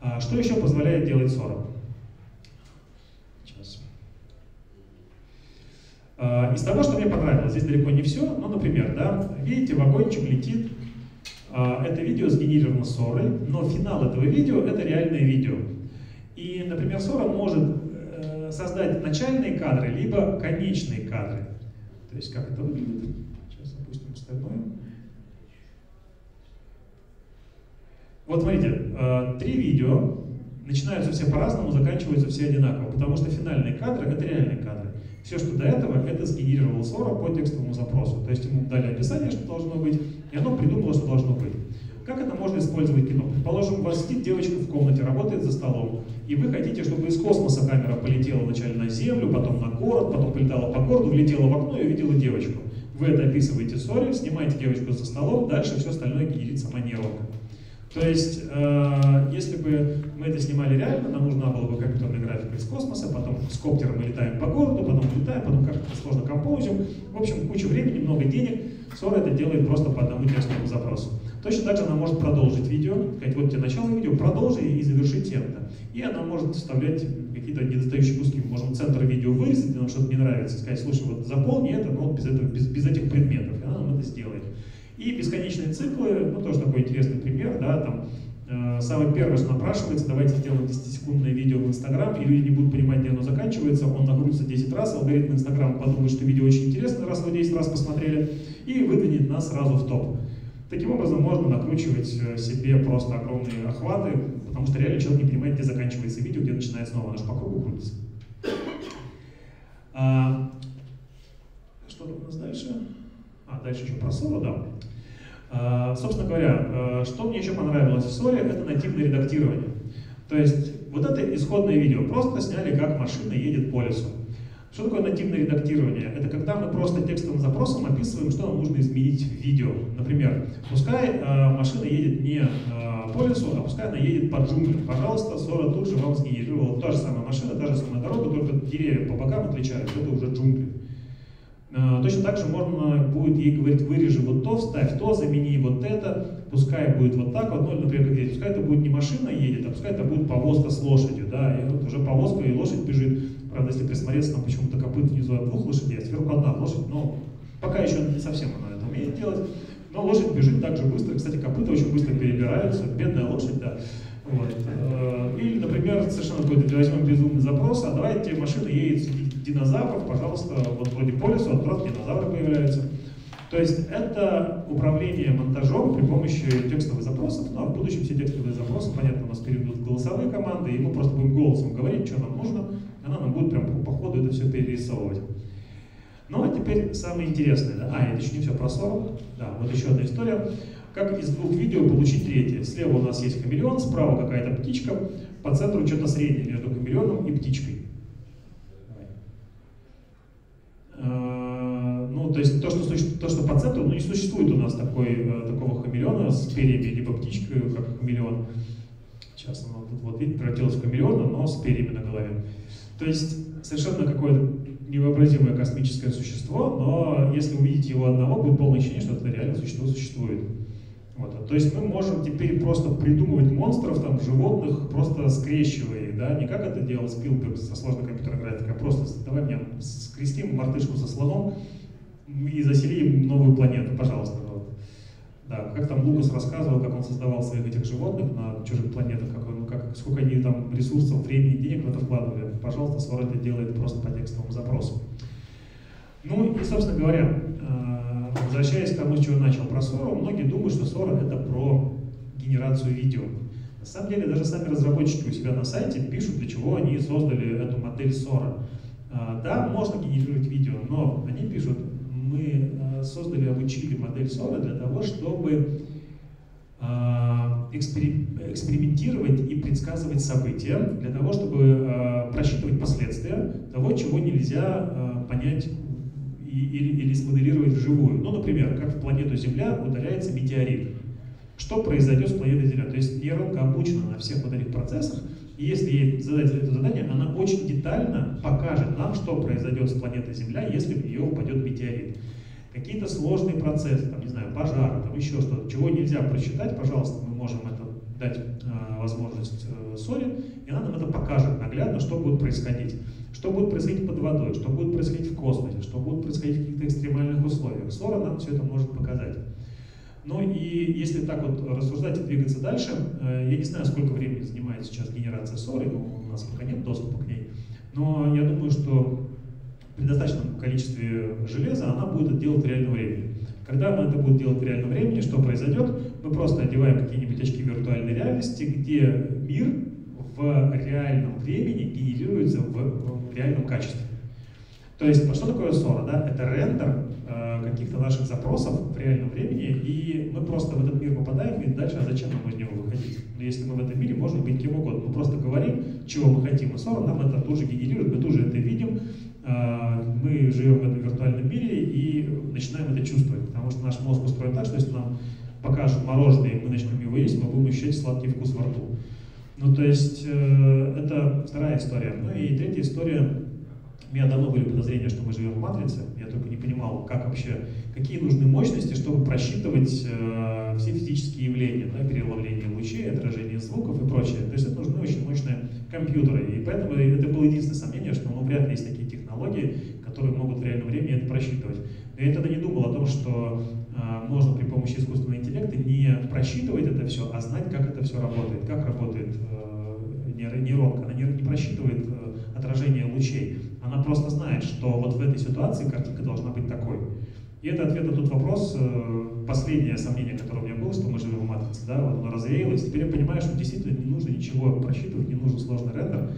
А что еще позволяет делать Sora? Сейчас. А, из того, что мне понравилось, здесь далеко не все, но, например, да, видите, вагончик летит, это видео сгенерировано Сорой, но финал этого видео это реальное видео. И, например, Сора может э, создать начальные кадры, либо конечные кадры. То есть как это выглядит? Сейчас опустим остальное. Вот смотрите, э, три видео, начинаются все по-разному, заканчиваются все одинаково, потому что финальные кадры — это реальные кадры. Все, что до этого, это сгенерировал Сора по текстовому запросу. То есть ему дали описание, что должно быть, и оно придумало, что должно быть. Как это можно использовать в кино? Предположим, у вас сидит девочка в комнате, работает за столом, и вы хотите, чтобы из космоса камера полетела вначале на Землю, потом на город, потом полетала по городу, влетела в окно и увидела девочку. Вы это описываете Соре, снимаете девочку за столом, дальше все остальное генерит сама. То есть, э, если бы мы это снимали реально, нам нужна была бы компьютерная графика из космоса, потом с коптером мы летаем по городу, потом летаем, потом как-то сложно композим. В общем, куча времени, много денег. Сора это делает просто по одному текстовому запросу. Точно так же она может продолжить видео, сказать, вот тебе начало видео, продолжи и заверши тем-то. И она может вставлять какие-то недостающие куски. Мы можем центр видео вырезать, если нам что-то не нравится, сказать, слушай, вот заполни это, но без, этого, без, без этих предметов. И она нам это сделает. И бесконечные циклы, ну тоже такой интересный пример, да, там э, самый первый, что напрашивается, давайте сделаем 10-секундное видео в Инстаграм, и люди не будут понимать, где оно заканчивается, он нагрузится 10 раз, алгоритм Инстаграма подумает, что видео очень интересно, раз вы 10 раз посмотрели, и выдвинет нас сразу в топ. Таким образом можно накручивать э, себе просто огромные охваты, потому что реально человек не понимает, где заканчивается видео, где начинается снова, оно же по кругу крутится. А, что у нас дальше? А, дальше еще про соло, да. А, собственно говоря, а, что мне еще понравилось в Соре, это нативное редактирование. То есть вот это исходное видео, просто сняли, как машина едет по лесу. Что такое нативное редактирование? Это когда мы просто текстовым запросом описываем, что нам нужно изменить в видео. Например, пускай э, машина едет не э, по лесу, а пускай она едет по джунглям. Пожалуйста, Сора тут же вам сгенерировала та же самая машина, та же самая дорога, только деревья по бокам отличаются, это уже джунгли. Э, точно так же можно будет ей говорить, вырежи вот то, вставь то, замени вот это, пускай будет вот так вот, ну, например, как здесь, пускай это будет не машина едет, а пускай это будет повозка с лошадью, да, и вот уже повозка и лошадь бежит, правда, если присмотреться, там почему-то копыт внизу от двух лошадей, а сверху одна лошадь, но пока еще не совсем она это умеет делать, но лошадь бежит так же быстро, кстати, копыта очень быстро перебираются, бедная лошадь, да, вот. Э, или, например, совершенно какой-то возьмем безумный запрос, а давайте машина едет динозавров, пожалуйста, вот вроде по лесу, а просто динозавры появляются. То есть это управление монтажом при помощи текстовых запросов, а в будущем все текстовые запросы, понятно, у нас перейдут в голосовые команды, и мы просто будем голосом говорить, что нам нужно, она нам будет прям по ходу это все перерисовывать. Ну а теперь самое интересное, да? а, это еще не все про 40, да, вот еще одна история. Как из двух видео получить третье? Слева у нас есть хамелеон, справа какая-то птичка, по центру что-то среднее между хамелеоном и птичкой. А, ну, то есть то что, то, что по центру, ну, не существует у нас такой, э, такого хамелеона с перьями, либо птичкой, как хамелеон. Сейчас оно тут вот, видите, превратилось в хамелеона, но с перьями на голове. То есть совершенно какое-то невообразимое космическое существо, но если увидеть его одного, будет полное ощущение, что это реально существо существует. Вот. То есть мы можем теперь просто придумывать монстров, там, животных, просто скрещивая их, да, не как это делал Спилберг со сложной компьютерной графикой, а просто давай мне скрестим мартышку со слоном и заселим новую планету, пожалуйста. Вот. Да, как там Лукас рассказывал, как он создавал своих этих животных на чужих планетах, как он, как, сколько они там ресурсов, времени, денег в это вкладывали. Пожалуйста, Свор это делает просто по текстовому запросу. Ну и, собственно говоря, возвращаясь к тому, с чего начал, про Сора, многие думают, что Сора это про генерацию видео. На самом деле, даже сами разработчики у себя на сайте пишут, для чего они создали эту модель Сора. А, да, можно генерировать видео, но они пишут, мы а, создали, обучили модель Сора для того, чтобы а, экспериментировать и предсказывать события, для того, чтобы просчитывать последствия того, чего нельзя понять или, или смоделировать вживую. Ну, например, как в планету Земля удаляется метеорит. Что произойдет с планетой Земля? То есть нейронка обучена на всех вот этих процессах, и если ей задать это задание, она очень детально покажет нам, что произойдет с планетой Земля, если в нее упадет метеорит. Какие-то сложные процессы, там, не знаю, пожары, там еще что-то, чего нельзя просчитать, пожалуйста, мы можем это дать э, возможность э, Соре, и она нам это покажет наглядно, что будет происходить. Что будет происходить под водой, что будет происходить в космосе, что будет происходить в каких-то экстремальных условиях. Сора нам все это может показать. Ну и если так вот рассуждать и двигаться дальше, э, я не знаю, сколько времени занимает сейчас генерация ссоры, но у нас пока нет доступа к ней, но я думаю, что при достаточном количестве железа она будет это делать в реальном времени. Когда мы это будем делать в реальном времени, что произойдет? Мы просто одеваем какие-нибудь очки виртуальной реальности, где мир в реальном времени генерируется в реальном качестве. То есть, что такое ссора? Да? Это рендер э, каких-то наших запросов в реальном времени, и мы просто в этот мир попадаем, и дальше, а зачем нам из него выходить? Но если мы в этом мире можем быть кем угодно, мы просто говорим, чего мы хотим, и ссора нам это тут же генерирует, мы тут же это видим, э, мы живем в этом виртуальном мире и начинаем это чувствовать, потому что наш мозг устроен так, что если нам покажут мороженое, и мы начнем его есть, мы будем ощущать сладкий вкус во рту. Ну, то есть, э, это вторая история. Ну и третья история, у меня давно были подозрения, что мы живем в матрице. Я только не понимал, как вообще, какие нужны мощности, чтобы просчитывать э, все физические явления, да, переломление лучей, отражение звуков и прочее. То есть это нужны очень мощные компьютеры. И поэтому это было единственное сомнение, что ну, вряд ли есть такие технологии, которые могут в реальном времени это просчитывать. Но я тогда не думал о том, что э, можно при помощи искусственного интеллекта не просчитывать это все, а знать, как это все работает, как работает э, нейронка. Она не, не просчитывает э, отражение лучей она просто знает, что вот в этой ситуации картинка должна быть такой. И это ответ на тот вопрос, э, последнее сомнение, которое у меня было, что мы живем в матрице, да, вот оно развеялось. Теперь я понимаю, что действительно не нужно ничего просчитывать, не нужен сложный рендер.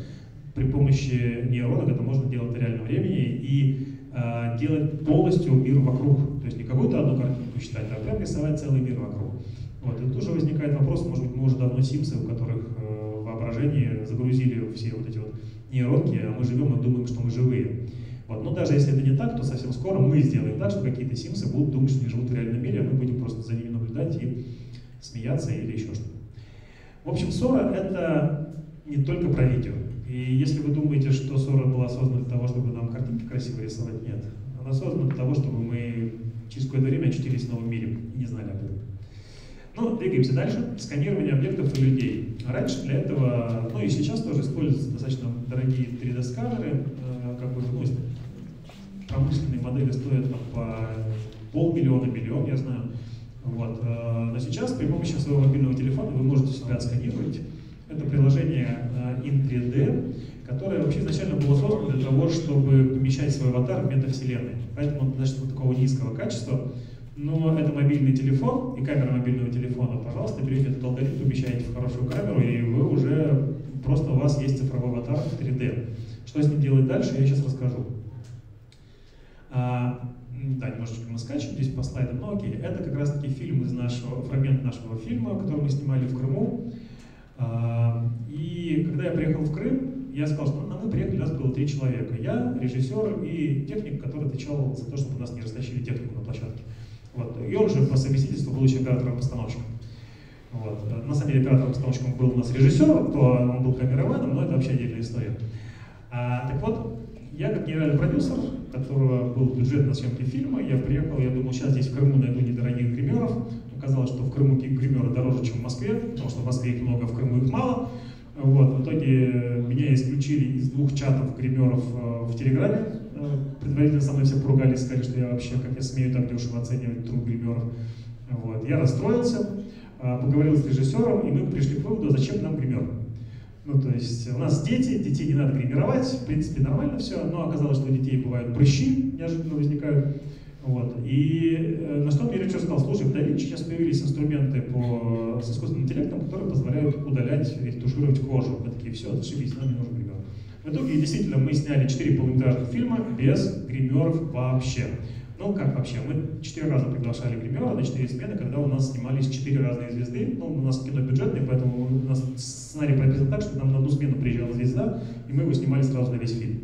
При помощи нейронок это можно делать в реальном времени и э, делать полностью мир вокруг. То есть не какую-то одну картинку считать, а прям рисовать целый мир вокруг. Вот. И тут уже возникает вопрос, может быть, мы уже давно Симсы, у которых э, воображение загрузили все вот эти вот нейронки, а мы живем и думаем, что мы живые. Вот. Но даже если это не так, то совсем скоро мы сделаем так, что какие-то симсы будут думать, что они живут в реальном мире, а мы будем просто за ними наблюдать и смеяться или еще что-то. В общем, ссора — это не только про видео. И если вы думаете, что ссора была создана для того, чтобы нам картинки красиво рисовать, нет. Она создана для того, чтобы мы через какое-то время очутились в новом мире и не знали об этом. Ну, двигаемся дальше. Сканирование объектов и людей. Раньше для этого, ну и сейчас тоже используются достаточно дорогие 3D-сканеры, э, как бы, ну, промышленные модели стоят там, по полмиллиона, миллион, я знаю. Вот. Э, но сейчас при помощи своего мобильного телефона вы можете себя отсканировать. Это приложение э, In3D, которое вообще изначально было создано для того, чтобы помещать свой аватар в метавселенной. Поэтому достаточно такого низкого качества но это мобильный телефон и камера мобильного телефона. Пожалуйста, берете этот алгоритм, помещаете в хорошую камеру, и вы уже просто у вас есть цифровой аватар в 3D. Что с ним делать дальше, я сейчас расскажу. А, да, немножечко мы скачем здесь по слайдам, но окей. Это как раз таки фильм из нашего, фрагмент нашего фильма, который мы снимали в Крыму. А, и когда я приехал в Крым, я сказал, что ну, мы приехали, нас было три человека. Я, режиссер и техник, который отвечал за то, чтобы у нас не растащили технику на площадке. Вот. И он же по совместительству еще оператором-постановщиком. Вот. На самом деле оператором-постановщиком был у нас режиссер, то он был камераманом, но это вообще отдельная история. А, так вот, я как генеральный продюсер, которого был бюджет на съемки фильма, я приехал, я думал, сейчас здесь в Крыму найду недорогих гримеров. Оказалось, что в Крыму гримеры дороже, чем в Москве, потому что в Москве их много, в Крыму их мало. Вот, в итоге меня исключили из двух чатов гримеров э, в Телеграме, предварительно со мной все поругались, сказали, что я вообще, как я смею так дешево оценивать труд гримеров. Вот. Я расстроился, а, поговорил с режиссером, и мы пришли к выводу, зачем нам гример. Ну, то есть у нас дети, детей не надо гримировать, в принципе, нормально все, но оказалось, что у детей бывают прыщи, неожиданно возникают. Вот. И э, на что мне режиссер сказал, слушай, в DaVinci сейчас появились инструменты по, с искусственным интеллектом, которые позволяют удалять и кожу. Мы такие, все, зашибись, нам не гример. В итоге, действительно, мы сняли 4 полнометражных фильма без гримеров вообще. Ну, как вообще? Мы четыре раза приглашали гримера на четыре смены, когда у нас снимались четыре разные звезды. Ну, у нас кино бюджетное, поэтому у нас сценарий прописан так, что нам на одну смену приезжала звезда, и мы его снимали сразу на весь фильм.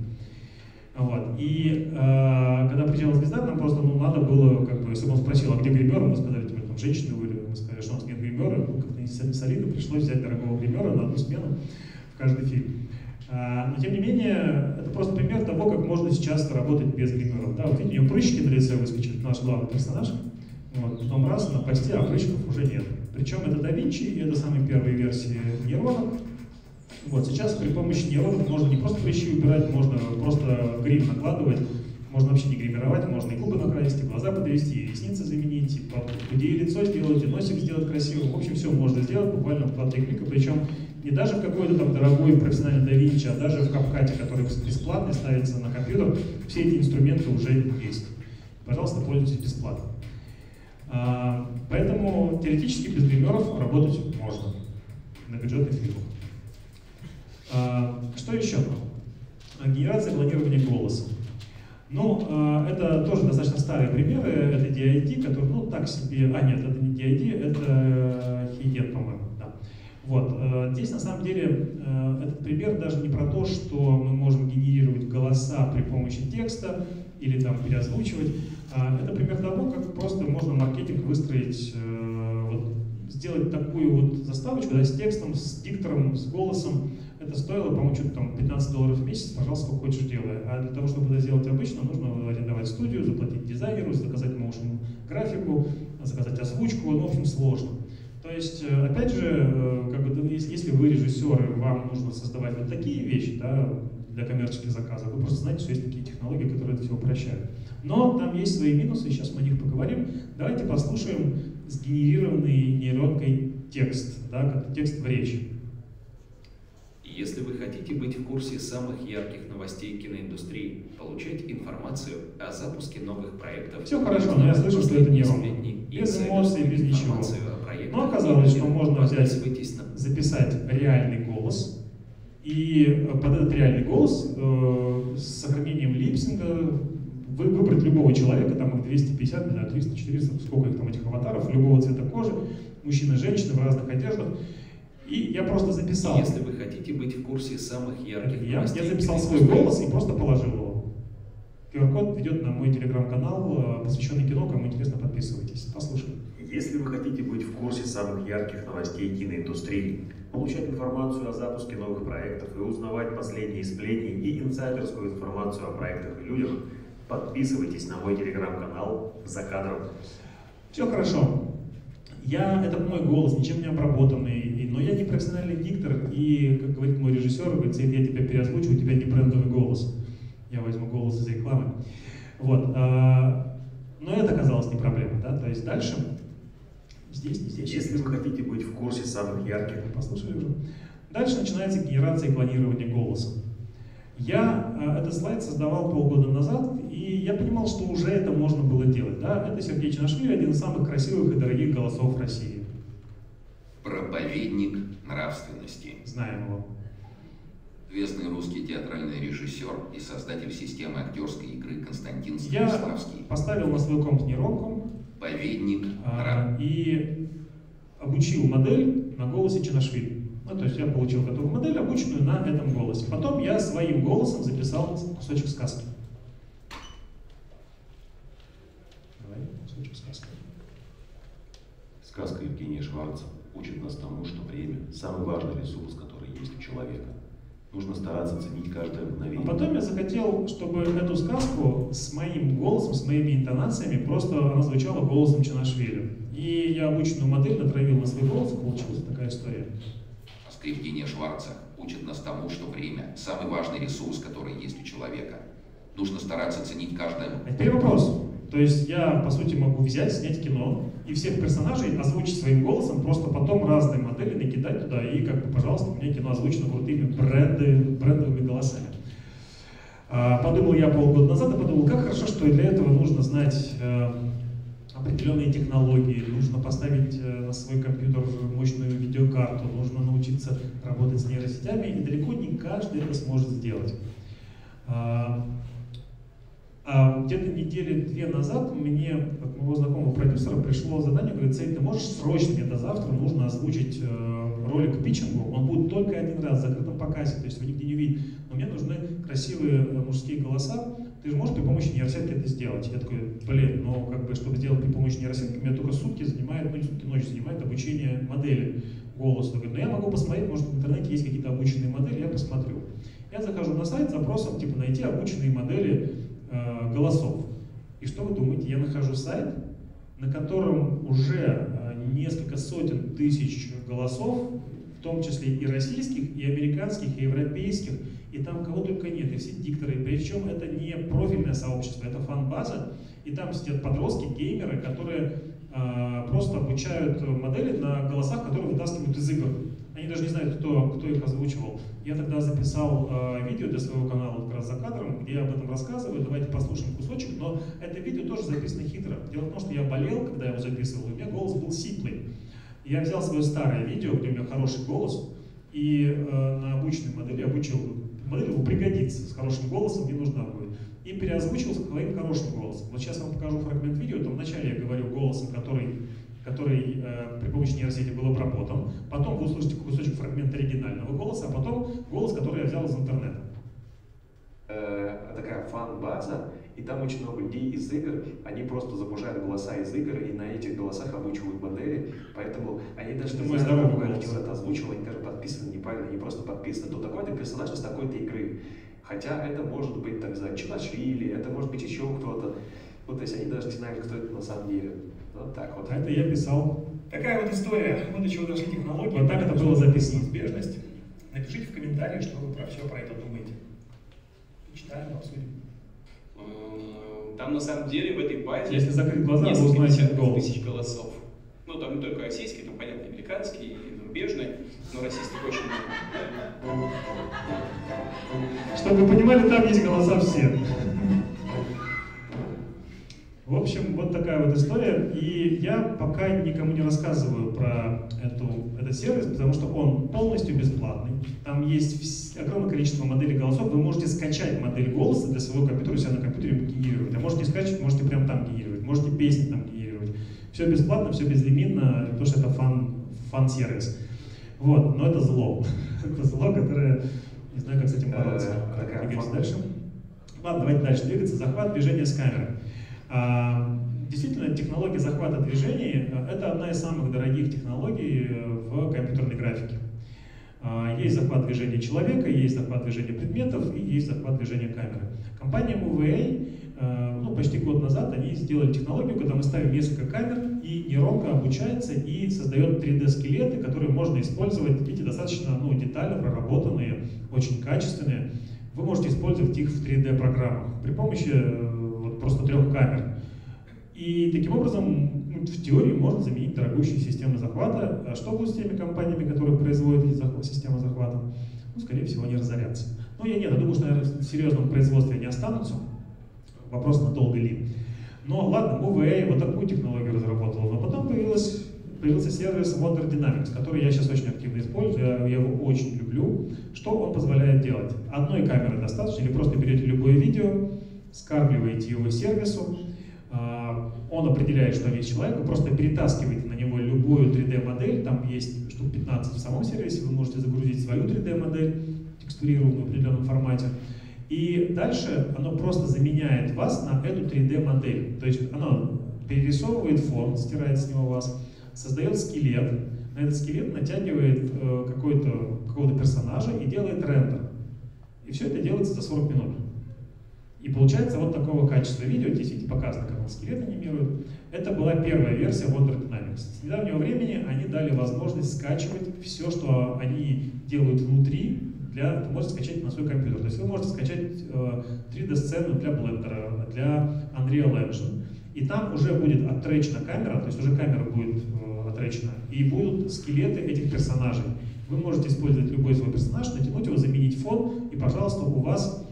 Вот. И э, когда приезжала звезда, нам просто ну, надо было, как бы, если он спросил, а где гример, мы сказали, типа, там, женщины были, мы сказали, что у нас нет гримера, ну, как-то не солидно, пришлось взять дорогого гримера на одну смену в каждый фильм. А, но тем не менее, это просто пример того, как можно сейчас работать без гримеров. Да, вот видите, у нее прыщики на лице выскочили, наш главный персонаж. Вот, потом раз, на посте обрычков уже нет. Причем это DaVinci, и это самые первые версии нейронов. Вот, сейчас при помощи нейронов можно не просто прыщи убирать, можно просто грим накладывать, можно вообще не гримировать, можно и губы накрасить, и глаза подвести, и ресницы заменить, и идее лицо сделать, и носик сделать красивым. В общем, все можно сделать буквально в 2-3 клика, причем не даже в какой-то там дорогой профессиональный DaVinci, а даже в CapCut, который бесплатно ставится на компьютер, все эти инструменты уже есть. Пожалуйста, пользуйтесь бесплатно. А, поэтому теоретически без гримеров работать можно на бюджетных фильмах. А, что еще? Генерация клонирования голоса. Ну, а, это тоже достаточно старые примеры. Это DID, который, ну, так себе... А, нет, это не DID, это Хейдет, по-моему. Вот. Э, здесь, на самом деле, э, этот пример даже не про то, что мы можем генерировать голоса при помощи текста или там переозвучивать. А, это пример того, как просто можно маркетинг выстроить, э, вот, сделать такую вот заставочку да, с текстом, с диктором, с голосом, это стоило, по-моему, что-то там 15 долларов в месяц, пожалуйста, сколько хочешь делай. А для того, чтобы это сделать обычно, нужно арендовать студию, заплатить дизайнеру, заказать motion графику, заказать озвучку, ну, в общем, сложно. То есть, э, опять же, э, как бы, если вы режиссеры, вам нужно создавать вот такие вещи, да, для коммерческих заказов, вы просто знаете, что есть такие технологии, которые это все упрощают. Но там есть свои минусы, сейчас мы о них поговорим. Давайте послушаем сгенерированный нейронкой текст, да, как текст в речи. Если вы хотите быть в курсе самых ярких новостей киноиндустрии, получать информацию о запуске новых проектов... Все хорошо, но я слышу, что это не ровно. Без эмоций, без ничего. Но оказалось, что можно взять, записать реальный голос, и под этот реальный голос э, с сохранением липсинга вы выбрать любого человека, там их 250, не знаю, 300, 400, сколько их там этих аватаров, любого цвета кожи, мужчины, женщины в разных одеждах, и я просто записал. Если вы хотите быть в курсе самых ярких я, я записал свой голос и просто положил его. QR-код ведет на мой телеграм-канал, э, посвященный кино. Кому интересно, подписывайтесь. Послушаем. Если вы хотите быть в курсе самых ярких новостей киноиндустрии, получать информацию о запуске новых проектов и узнавать последние сплетни и инсайдерскую информацию о проектах и людях, подписывайтесь на мой телеграм-канал «За кадром». Все хорошо. Я, это мой голос, ничем не обработанный, но я не профессиональный диктор, и, как говорит мой режиссер, говорит, я тебя переозвучу, у тебя не брендовый голос. Я возьму голос из рекламы. Вот. А, но это оказалось не проблема, да, то есть дальше, здесь, не здесь. Если вы хотите быть в курсе самых ярких, послушали уже. Дальше начинается генерация и клонирование голоса. Я э, этот слайд создавал полгода назад, и я понимал, что уже это можно было делать. Да? Это Сергей Чинашвили, один из самых красивых и дорогих голосов России. Проповедник нравственности. Знаем его. Известный русский театральный режиссер и создатель системы актерской игры Константин Станиславский. Я поставил на свой комп нейронку. Поведник. А, и обучил модель на голосе Чинашвили. Ну, то есть я получил готовую модель, обученную на этом голосе. Потом я своим голосом записал кусочек сказки. Давай, кусочек сказки. Сказка Евгения Шварца учит нас тому, что время – самый важный ресурс, который есть у человека. Нужно стараться ценить каждое мгновение. А потом я захотел, чтобы эту сказку с моим голосом, с моими интонациями, просто она звучала голосом Чанашвили. И я обученную модель натравил на свой голос, и получилась такая история. Евгения Шварца учит нас тому, что время – самый важный ресурс, который есть у человека. Нужно стараться ценить каждое... А теперь вопрос. То есть я, по сути, могу взять, снять кино и всех персонажей озвучить своим голосом, просто потом разные модели накидать туда, и, как бы, пожалуйста, меня кино озвучено крутыми бренды, брендовыми голосами. А, подумал я полгода назад и подумал, как хорошо, что для этого нужно знать э, определенные технологии, нужно поставить э, на свой компьютер мощную видеокарту, нужно научиться работать с нейросетями, и далеко не каждый это сможет сделать. А, где-то недели две назад мне от моего знакомого продюсера пришло задание, говорит, Сейд, ты можешь срочно, мне до завтра нужно озвучить э, ролик питчингу, он будет только один раз в закрытом показе, то есть вы нигде не увидите, но мне нужны красивые э, мужские голоса, ты же можешь при помощи нейросетки это сделать? Я такой, блин, но как бы, чтобы сделать при помощи нейросетки, меня только сутки занимает, ну не сутки, ночь занимает обучение модели голоса. Говорит, но я могу посмотреть, может в интернете есть какие-то обученные модели, я посмотрю. Я захожу на сайт с запросом, типа, найти обученные модели э, голосов. И что вы думаете, я нахожу сайт, на котором уже э, несколько сотен тысяч голосов, в том числе и российских, и американских, и европейских, и там кого только нет, и все дикторы. Причем это не профильное сообщество, это фан-база, и там сидят подростки, геймеры, которые э, просто обучают модели на голосах, которые вытаскивают из игр. Они даже не знают, кто, кто их озвучивал. Я тогда записал э, видео для своего канала как раз за кадром, где я об этом рассказываю. Давайте послушаем кусочек. Но это видео тоже записано хитро. Дело в том, что я болел, когда я его записывал, и у меня голос был сиплый. Я взял свое старое видео, где у меня хороший голос, и э, на обычной модели обучил. Модель его пригодится, с хорошим голосом не нужна будет. И переозвучил своим хорошим голосом. Вот сейчас вам покажу фрагмент видео, там вначале я говорю голосом, который который э, при помощи нейросети был обработан. Потом вы услышите кусочек фрагмента оригинального голоса, а потом голос, который я взял из интернета. Э, такая фан-база, и там очень много людей из игр, они просто загружают голоса из игр, и на этих голосах обучивают модели, поэтому они даже Это не знают, голос. актер это озвучил, они даже подписаны неправильно, они просто подписаны, то такой-то персонаж из такой-то игры. Хотя это может быть, так сказать, Чилашвили, это может быть еще кто-то. Ну, то есть они даже не знают, кто это на самом деле. Вот так вот. А это я писал. Такая вот история. Мы до чего дошли технологии. Вот так это было записано. Неизбежность. Напишите в комментариях, что вы про все про это думаете. Почитаем, обсудим. Там на самом деле в этой базе Если закрыть глаза, вы узнаете тысяч голосов. Ну, там не только российские, там, понятно, американские и зарубежные, но российских очень много. Чтобы вы понимали, там есть голоса все. В общем, вот такая вот история. И я пока никому не рассказываю про эту, этот сервис, потому что он полностью бесплатный. Там есть огромное количество моделей голосов. Вы можете скачать модель голоса для своего компьютера, у себя на компьютере генерировать. А можете не скачивать, можете прямо там генерировать. Можете песни там генерировать. Все бесплатно, все безлимитно, потому что это фан, фан-сервис. Вот, но это зло. (laughs) это зло, которое не знаю, как с этим бороться. Э, Двигаемся дальше. Ладно, давайте дальше двигаться. Захват движения с камеры. А, Действительно, технология захвата движений э, – это одна из самых дорогих технологий э, в компьютерной графике. А, Есть захват движения человека, есть захват движения предметов и есть захват движения камеры. Компания MOVA, э, ну, почти год назад, они сделали технологию, когда мы ставим несколько камер, и нейронка обучается и создает 3D-скелеты, которые можно использовать, видите, достаточно ну, детально проработанные, очень качественные. Вы можете использовать их в 3D-программах при помощи просто трех камер. И таким образом, ну, в теории можно заменить дорогущие системы захвата. А что будет с теми компаниями, которые производят эти системы захвата? Ну, скорее всего, они разорятся. Ну, я нет, я думаю, что, наверное, в серьезном производстве они останутся. Вопрос, надолго ли. Но ладно, MoveAI вот такую технологию разработала, но потом появилась, появился сервис Wonder Dynamics, который я сейчас очень активно использую, я его очень люблю. Что он позволяет делать? Одной камеры достаточно, или просто берете любое видео, скармливаете его сервису, а, он определяет, что есть человек, вы просто перетаскиваете на него любую 3D-модель, там есть штук 15 в самом сервисе, вы можете загрузить свою 3D-модель, текстурированную в определенном формате, и дальше оно просто заменяет вас на эту 3D-модель. То есть оно перерисовывает фон, стирает с него вас, создает скелет, на этот скелет натягивает э, какого-то персонажа и делает рендер. И все это делается за 40 минут. И получается вот такого качества видео, здесь видите, показано, как он скелет анимирует. Это была первая версия Wonder Dynamics. С недавнего времени они дали возможность скачивать все, что они делают внутри, для, вы можете скачать на свой компьютер. То есть вы можете скачать э, 3D-сцену для Blender, для Unreal Engine. И там уже будет оттречена камера, то есть уже камера будет э, отречена, и будут скелеты этих персонажей. Вы можете использовать любой свой персонаж, натянуть его, заменить фон, и, пожалуйста, у вас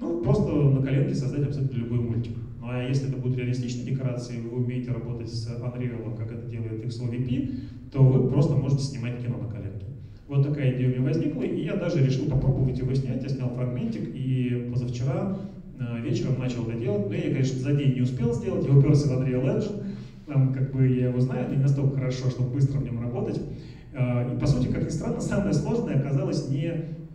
ну, просто на коленке создать абсолютно любой мультик. Ну а если это будут реалистичные декорации, вы умеете работать с Unreal, как это делает XLVP, то вы просто можете снимать кино на коленке. Вот такая идея у меня возникла, и я даже решил попробовать его снять. Я снял фрагментик, и позавчера э, вечером начал это делать. Но я, конечно, за день не успел сделать, я уперся в Unreal Engine. Там, как бы я его знаю, не настолько хорошо, чтобы быстро в нем работать. Э, И по сути, как ни странно, самое сложное оказалось не,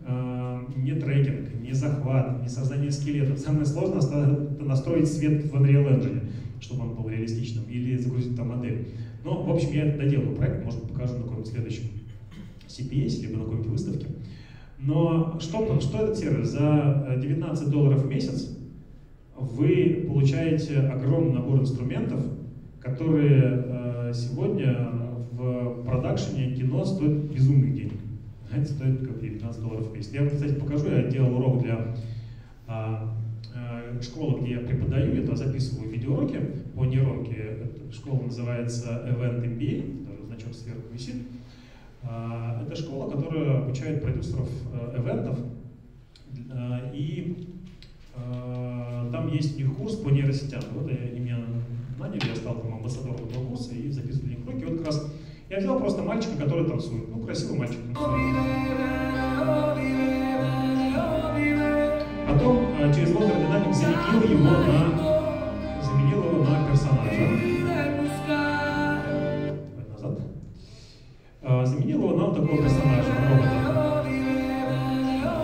э, не трекинг, не захват, не создание скелетов. Самое сложное это настроить свет в Unreal Engine, чтобы он был реалистичным, или загрузить там модель. Но, в общем, я это доделаю проект, может, покажу на каком-нибудь следующем CPS, либо на какой-нибудь выставке. Но что, что этот сервис? За э, 19 долларов в месяц вы получаете огромный набор инструментов, которые э, сегодня в продакшене кино стоят безумных денег. Знаете, стоит как 15 долларов в месяц. Я, кстати, покажу, я делал урок для а, а, школы, где я преподаю, это записываю видеоуроки по нейронке. Школа называется Event MBA, даже значок сверху висит. А, это школа, которая обучает продюсеров э, эвентов. А, и а, там есть у них курс по нейросетям. Вот они меня наняли, я стал там амбассадором этого курса и записывал них уроки. Вот как раз я взял просто мальчика, который танцует. Ну, красивый мальчик танцует. Потом э, через Wonder Dynamics заменил его на, заменил его на персонажа. Давай назад. Э, заменил его на вот такого персонажа, робота.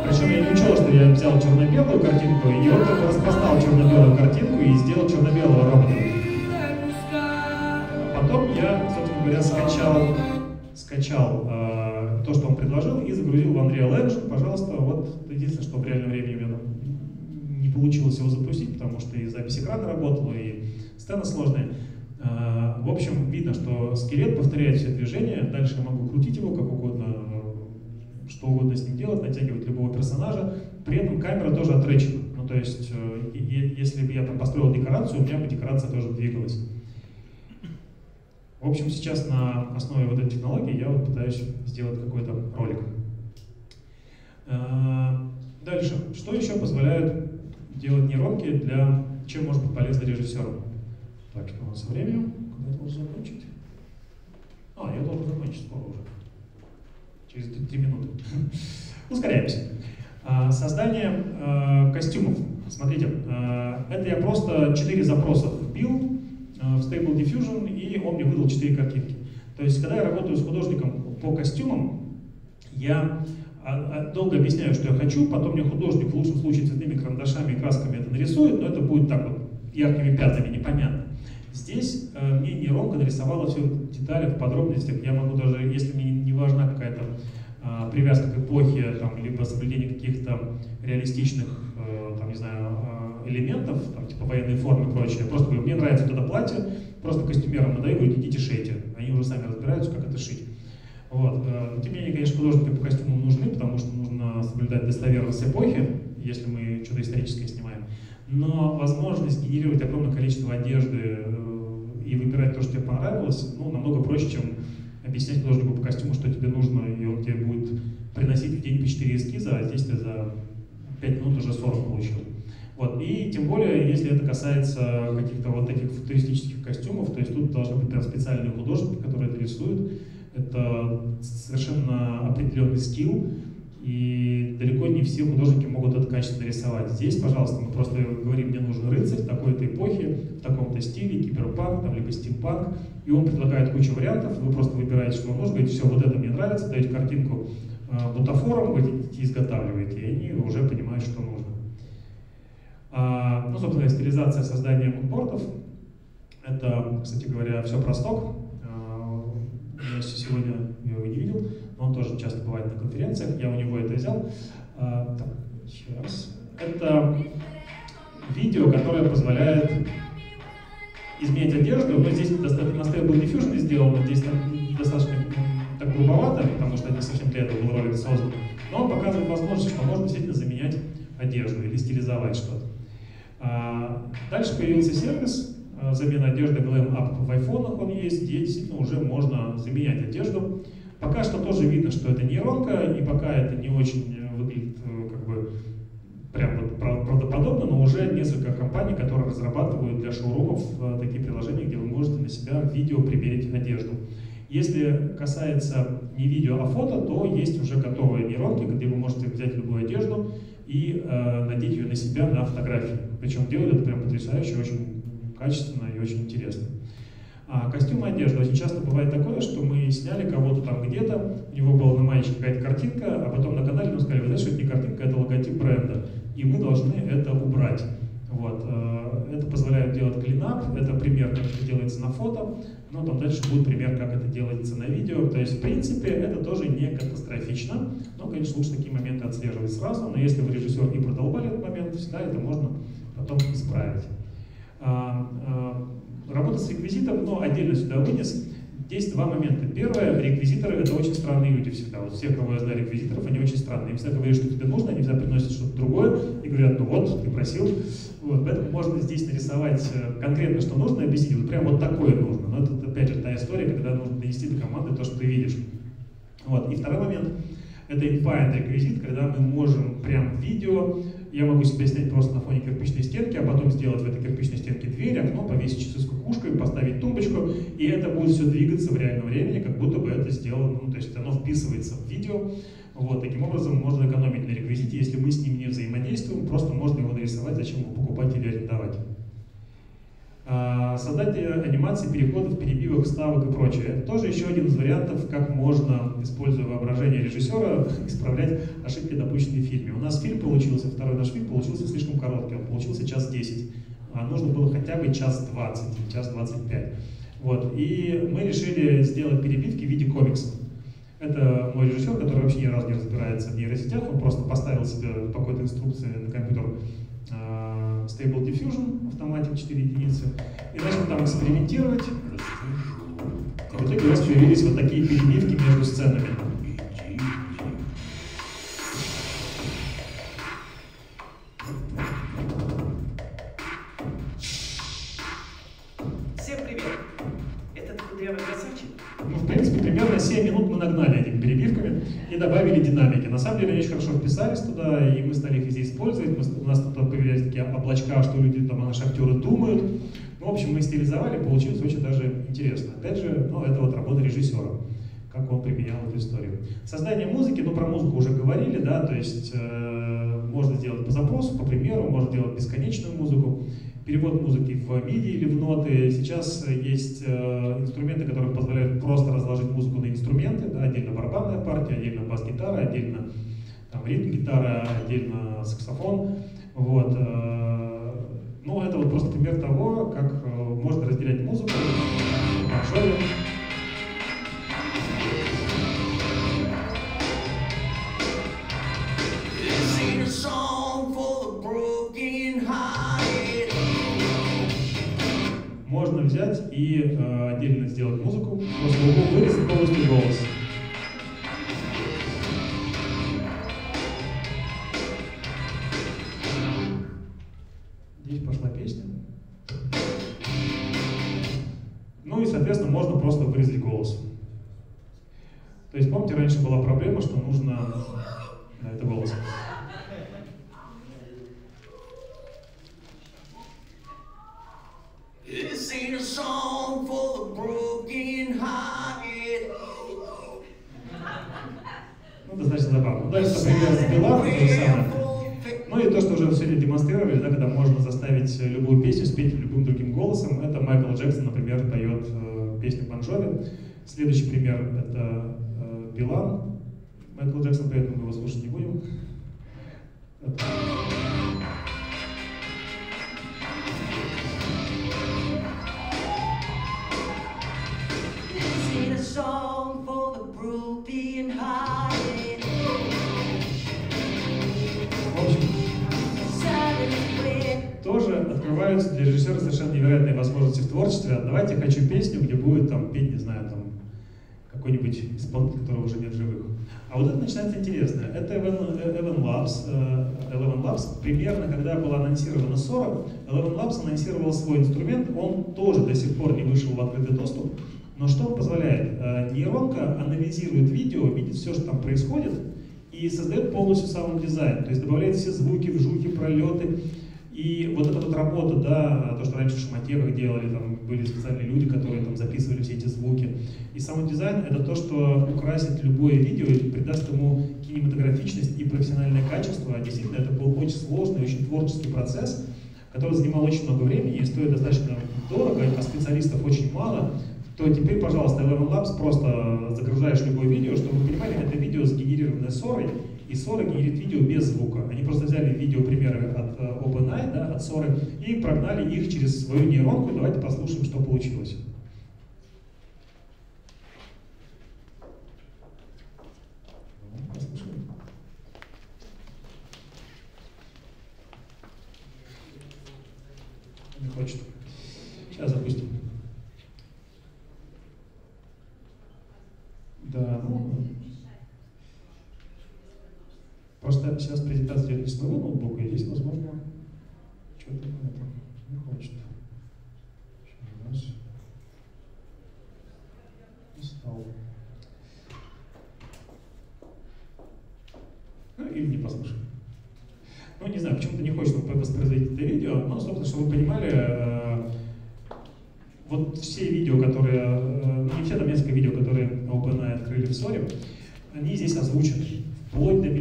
Причем я не учел, что я взял черно-белую картинку, и он только распознал черно-белую картинку и сделал черно-белого робота. Потом я, собственно говоря, скачал, скачал э, то, что он предложил, и загрузил в Unreal Engine. Пожалуйста, вот единственное, что в реальном времени у меня не получилось его запустить, потому что и запись экрана работала, и сцена сложная. Э, в общем, видно, что скелет повторяет все движения, дальше я могу крутить его как угодно, что угодно с ним делать, натягивать любого персонажа. При этом камера тоже отречена. Ну, то есть, э, если бы я там построил декорацию, у меня бы декорация тоже двигалась. В общем, сейчас на основе вот этой технологии я вот пытаюсь сделать какой-то ролик. Э, дальше. Что еще позволяет делать нейронки для... Чем может быть полезно режиссерам? Так, у нас время. Когда я должен закончить? А, я должен закончить скоро уже. Через три минуты. (laughs) Ускоряемся. Э, создание э, костюмов. Смотрите, это я просто четыре запроса вбил в Stable Diffusion, и он мне выдал четыре картинки. То есть, когда я работаю с художником по костюмам, я а, а, долго объясняю, что я хочу, потом мне художник в лучшем случае цветными карандашами и красками это нарисует, но это будет так вот яркими пятнами, непонятно. Здесь э, мне нейронка нарисовала все в деталях, в подробностях. Я могу даже, если мне не важна какая-то э, привязка к эпохе, там, либо соблюдение каких-то реалистичных, э, там, не знаю, э, элементов, там, типа военной формы и прочее, просто говорю, мне нравится вот это платье, просто костюмерам надаю, говорю, идите шейте. Они уже сами разбираются, как это шить. Вот. Э, тем не менее, конечно, художники по костюмам нужны, потому что нужно соблюдать достоверность эпохи, если мы что-то историческое снимаем. Но возможность генерировать огромное количество одежды э, и выбирать то, что тебе понравилось, ну, намного проще, чем объяснять художнику по костюму, что тебе нужно, и он тебе будет приносить в день по 4 эскиза, а здесь ты за 5 минут уже 40 получил. Вот. И тем более, если это касается каких-то вот таких футуристических костюмов, то есть тут должны быть прям специальные художники, которые это рисуют, это совершенно определенный скилл, и далеко не все художники могут это качественно рисовать. Здесь, пожалуйста, мы просто говорим, мне нужен рыцарь такой-то эпохи, в таком-то стиле, киберпанк, там, либо стимпанк, и он предлагает кучу вариантов, вы просто выбираете, что вам нужно, говорите, все, вот это мне нравится, даете картинку э, бутафором, вы изготавливаете, и они уже понимают, что нужно. А, ну, собственно, стилизация создания мудбордов, это, кстати говоря, все про сток, я сегодня его не видел, но он тоже часто бывает на конференциях, я у него это взял. А, так, раз. Это видео, которое позволяет изменить одежду. Но здесь достаточно Stable Diffusion сделано, здесь достаточно так грубовато, потому что не совсем для этого был ролик создан. Но он показывает возможность, что можно действительно заменять одежду или стилизовать что-то. А, дальше появился сервис, Э, замена одежды Glam Up в айфонах он есть, где действительно уже можно заменять одежду. Пока что тоже видно, что это нейронка, и пока это не очень э, выглядит э, как бы прям вот правдоподобно, но уже несколько компаний, которые разрабатывают для шоурумов такие приложения, где вы можете на себя видео примерить одежду. Если касается не видео, а фото, то есть уже готовые нейронки, где вы можете взять любую одежду и э, надеть ее на себя на фотографии. Причем делают это прям потрясающе, очень качественно и очень интересно. А костюмы одежда. Очень часто бывает такое, что мы сняли кого-то там где-то, у него была на маечке какая-то картинка, а потом на канале нам сказали, вы знаете, что это не картинка, это логотип бренда, и мы должны это убрать. Вот. Это позволяет делать клинап, это пример, как это делается на фото, но там дальше будет пример, как это делается на видео. То есть, в принципе, это тоже не катастрофично, но, конечно, лучше такие моменты отслеживать сразу, но если вы режиссер и продолбали этот момент, всегда это можно потом исправить. А, а, работа с реквизитом, но отдельно сюда вынес. Здесь два момента. Первое, реквизиторы это очень странные люди всегда. Вот все, кого я знаю, реквизиторов, они очень странные. Им всегда говорят, что тебе нужно, они всегда приносят что-то другое и говорят, ну вот, ты просил. Вот, поэтому можно здесь нарисовать э, конкретно, что нужно, объяснить, вот прям вот такое нужно. Но это, опять же, та история, когда нужно донести до команды то, что ты видишь. Вот. И второй момент, это infinite реквизит, когда мы можем прям видео, я могу себя снять просто на фоне кирпичной стенки, а потом сделать в этой кирпичной стенке дверь, окно, повесить часы с поставить тумбочку, и это будет все двигаться в реальном времени, как будто бы это сделано, ну, то есть оно вписывается в видео. Вот, таким образом можно экономить на реквизите, если мы с ним не взаимодействуем, просто можно его нарисовать, зачем его покупать или арендовать. А, создать анимации переходов, перебивок, вставок и прочее. Это тоже еще один из вариантов, как можно, используя воображение режиссера, исправлять ошибки, допущенные в фильме. У нас фильм получился, второй наш фильм получился слишком короткий, он получился час 10. А нужно было хотя бы час 20, час 25. Вот. И мы решили сделать перебивки в виде комиксов. Это мой режиссер, который вообще ни разу не разбирается в нейросетях, он просто поставил себе по какой-то инструкции на компьютер э, Stable Diffusion, автоматик 4 единицы, и начал там экспериментировать. И в итоге у нас появились вот такие перебивки между сценами. Добавили динамики. На самом деле, они очень хорошо вписались туда, и мы стали их везде использовать. Мы, у нас тут появились такие облачка, что люди, там, наши актеры думают. Ну, в общем, мы стилизовали, получилось очень даже интересно. Опять же, ну, это вот работа режиссера, как он применял эту историю. Создание музыки, ну, про музыку уже говорили, да, то есть э, можно сделать по запросу, по примеру, можно делать бесконечную музыку перевод музыки в MIDI или в ноты. Сейчас есть э, инструменты, которые позволяют просто разложить музыку на инструменты, да, отдельно барабанная партия, отдельно бас-гитара, отдельно там, ритм-гитара, отдельно саксофон. Вот. Э, ну, это вот просто пример того, как э, можно разделять музыку на взять и э, отдельно сделать музыку, просто углу вырезать полностью голос. Здесь пошла песня. Ну и, соответственно, можно просто вырезать голос. То есть, помните, раньше была проблема, что нужно... Да, это голос. Sing a song for the broken hearted. Ну, достаточно забавно. Дальше, например, с Билан, то же самое. Ну и то, что уже сегодня демонстрировали, да, когда можно заставить любую песню спеть любым другим голосом, это Майкл Джексон, например, поет э, песню Бон Джови. Следующий пример — это э, Билан. Майкл Джексон поет, мы его слушать не будем. Это- song for the hearted. В общем, тоже открываются для режиссера совершенно невероятные возможности в творчестве. А давайте я хочу песню, где будет там петь, не знаю, там какой-нибудь исполнитель, которого уже нет живых. А вот это начинается интересно. Это Eleven, Eleven Labs. Eleven Labs примерно, когда было анонсировано 40, Eleven Labs анонсировал свой инструмент, он тоже до сих пор не вышел в открытый доступ. Но что он позволяет? Э, Нейронка анализирует видео, видит все, что там происходит, и создает полностью саунд-дизайн. То есть добавляет все звуки, вжухи, пролеты. И вот эта вот работа, да, то, что раньше в шумотеках делали, там были специальные люди, которые там записывали все эти звуки. И саунд-дизайн — это то, что украсит любое видео и придаст ему кинематографичность и профессиональное качество. А Действительно, это был очень сложный, очень творческий процесс, который занимал очень много времени и стоит достаточно дорого, а специалистов очень мало, то теперь, пожалуйста, Eleven Labs просто загружаешь любое видео, чтобы вы понимали, это видео сгенерированное Сорой, и Сора генерит видео без звука. Они просто взяли видеопримеры от э, OpenAI, да, от Соры, и прогнали их через свою нейронку. Давайте послушаем, что получилось. Не хочет. Сейчас запустим. Просто сейчас презентация идет не с моего ноутбука, и здесь, возможно, что-то не хочет. Сейчас. И стал. Ну, или не послушал. Ну, не знаю, почему-то не хочет воспроизводить это видео, но, собственно, чтобы вы понимали, э, вот все видео, которые, э, не все, там несколько видео, которые OpenAI открыли в Соре, они здесь озвучены,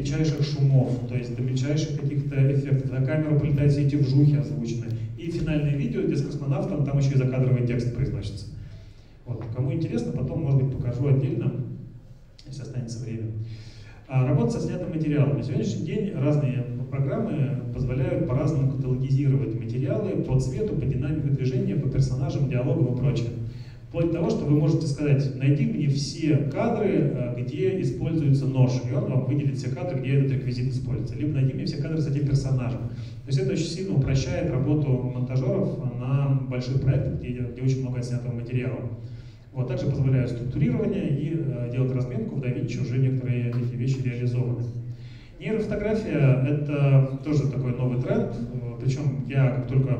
мельчайших шумов, то есть до мельчайших каких-то эффектов. На камеру полетают все эти вжухи озвучены. И финальное видео, где с космонавтом, там еще и закадровый текст произносится. Вот. Кому интересно, потом, может быть, покажу отдельно, если останется время. А работа со снятым материалом. На сегодняшний день разные программы позволяют по-разному каталогизировать материалы по цвету, по динамике движения, по персонажам, диалогам и прочее. Вплоть до того, что вы можете сказать, найди мне все кадры, э, где используется нож, и он вам выделит все кадры, где этот реквизит используется. Либо найди мне все кадры с этим персонажем. То есть это очень сильно упрощает работу монтажеров на больших проектах, где, где очень много снятого материала. Вот, также позволяют структурирование и э, делать разметку. В DaVinci уже некоторые эти вещи реализованы. Нейрофотография — это тоже такой новый тренд. Э, Причем я как только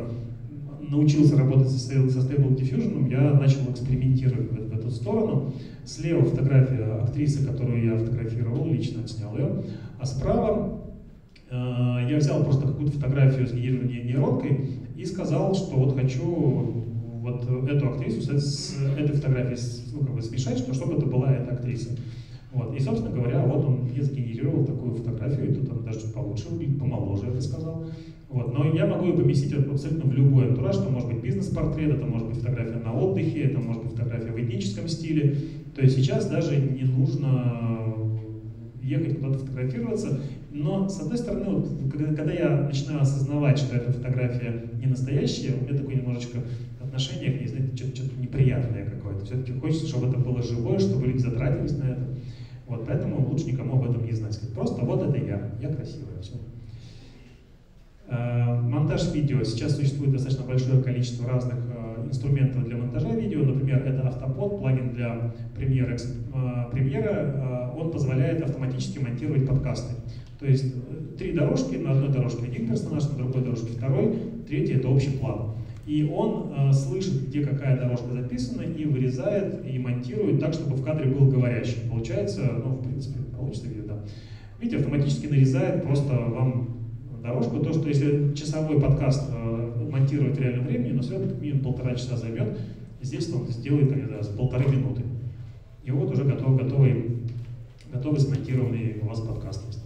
научился работать со, со Stable Diffusion, я начал экспериментировать в, в эту сторону. Слева фотография актрисы, которую я фотографировал, лично отснял ее. А справа э, я взял просто какую-то фотографию, сгенерированную нейронкой, и сказал, что вот хочу вот эту актрису с, с этой фотографией ну, как бы смешать, что, чтобы это была эта актриса. Вот. И, собственно говоря, вот он мне сгенерировал такую фотографию, и тут он даже получше помоложе, бы сказал. Вот. Но я могу ее поместить абсолютно в любой антураж, это может быть бизнес-портрет, это может быть фотография на отдыхе, это может быть фотография в этническом стиле. То есть сейчас даже не нужно ехать куда-то фотографироваться. Но, с одной стороны, вот, когда я начинаю осознавать, что эта фотография не настоящая, у меня такое немножечко отношение к ней, знаете, что-то неприятное какое-то. Все-таки хочется, чтобы это было живое, чтобы люди затратились на это. Вот, поэтому лучше никому об этом не знать. Просто вот это я, я красивая, все. Э, монтаж видео. Сейчас существует достаточно большое количество разных э, инструментов для монтажа видео. Например, это автопод, плагин для Premiere. Э, Premiere он позволяет автоматически монтировать подкасты. То есть три дорожки, на одной дорожке один персонаж, на другой дорожке второй, третий это общий план. И он э, слышит, где какая дорожка записана, и вырезает, и монтирует так, чтобы в кадре был говорящий. Получается, ну, в принципе, получится видео, да. Видите, автоматически нарезает просто вам дорожку. То, что если часовой подкаст э, монтировать в реальном времени, но все как минимум полтора часа займет, здесь он сделает, там, за полторы минуты. И вот уже готов, готовый, готовый смонтированный у вас подкаст есть.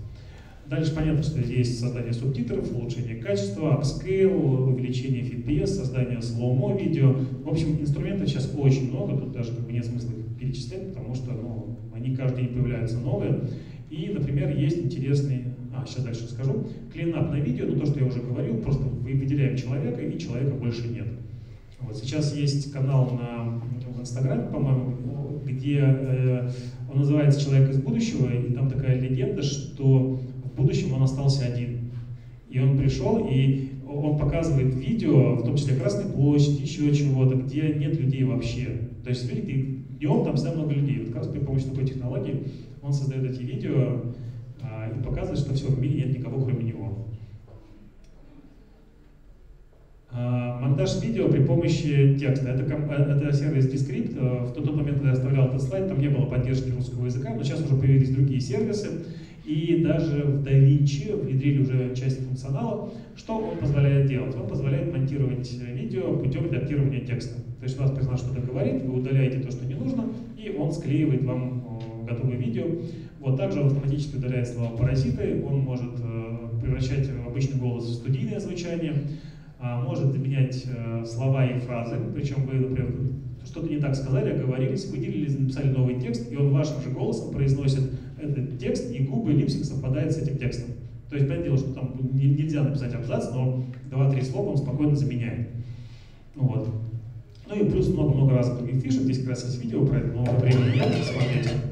Дальше понятно, что здесь создание субтитров, улучшение качества, upscale, увеличение FPS, создание slow-mo видео. В общем, инструментов сейчас очень много, тут даже как бы нет смысла их перечислять, потому что ну, они каждый день появляются новые. И, например, есть интересный, а, сейчас дальше скажу, cleanup на видео, ну то, что я уже говорил, просто вы выделяем человека, и человека больше нет. Вот сейчас есть канал на, в Инстаграме, по-моему, где э, он называется «Человек из будущего», и там такая легенда, что в будущем он остался один. И он пришел, и он показывает видео, в том числе Красной площади, еще чего-то, где нет людей вообще. То есть, видите, днем там всегда много людей. Вот как раз при помощи такой технологии он создает эти видео и показывает, что все, в мире нет никого, кроме него. А, монтаж видео при помощи текста. Это, это сервис Descript. А, в тот момент, когда я оставлял этот слайд, там не было поддержки русского языка, но сейчас уже появились другие сервисы. И даже в DaVinci внедрили уже часть функционала. Что он позволяет делать? Он позволяет монтировать видео путем редактирования текста. То есть у вас персонаж что-то говорит, вы удаляете то, что не нужно, и он склеивает вам готовое видео. Вот также он автоматически удаляет слова паразиты, он может э, превращать обычный голос в студийное звучание, а, может заменять э, слова и фразы, причем вы, например, что-то не так сказали, оговорились, выделили, написали новый текст, и он вашим же голосом произносит этот текст, и губы липсинг совпадает с этим текстом. То есть, понятное дело, что там нельзя написать абзац, но два-три слова он спокойно заменяет. Ну вот. Ну и плюс много-много разных других фишек. Здесь как раз есть видео про это, но времени нет, смотрите.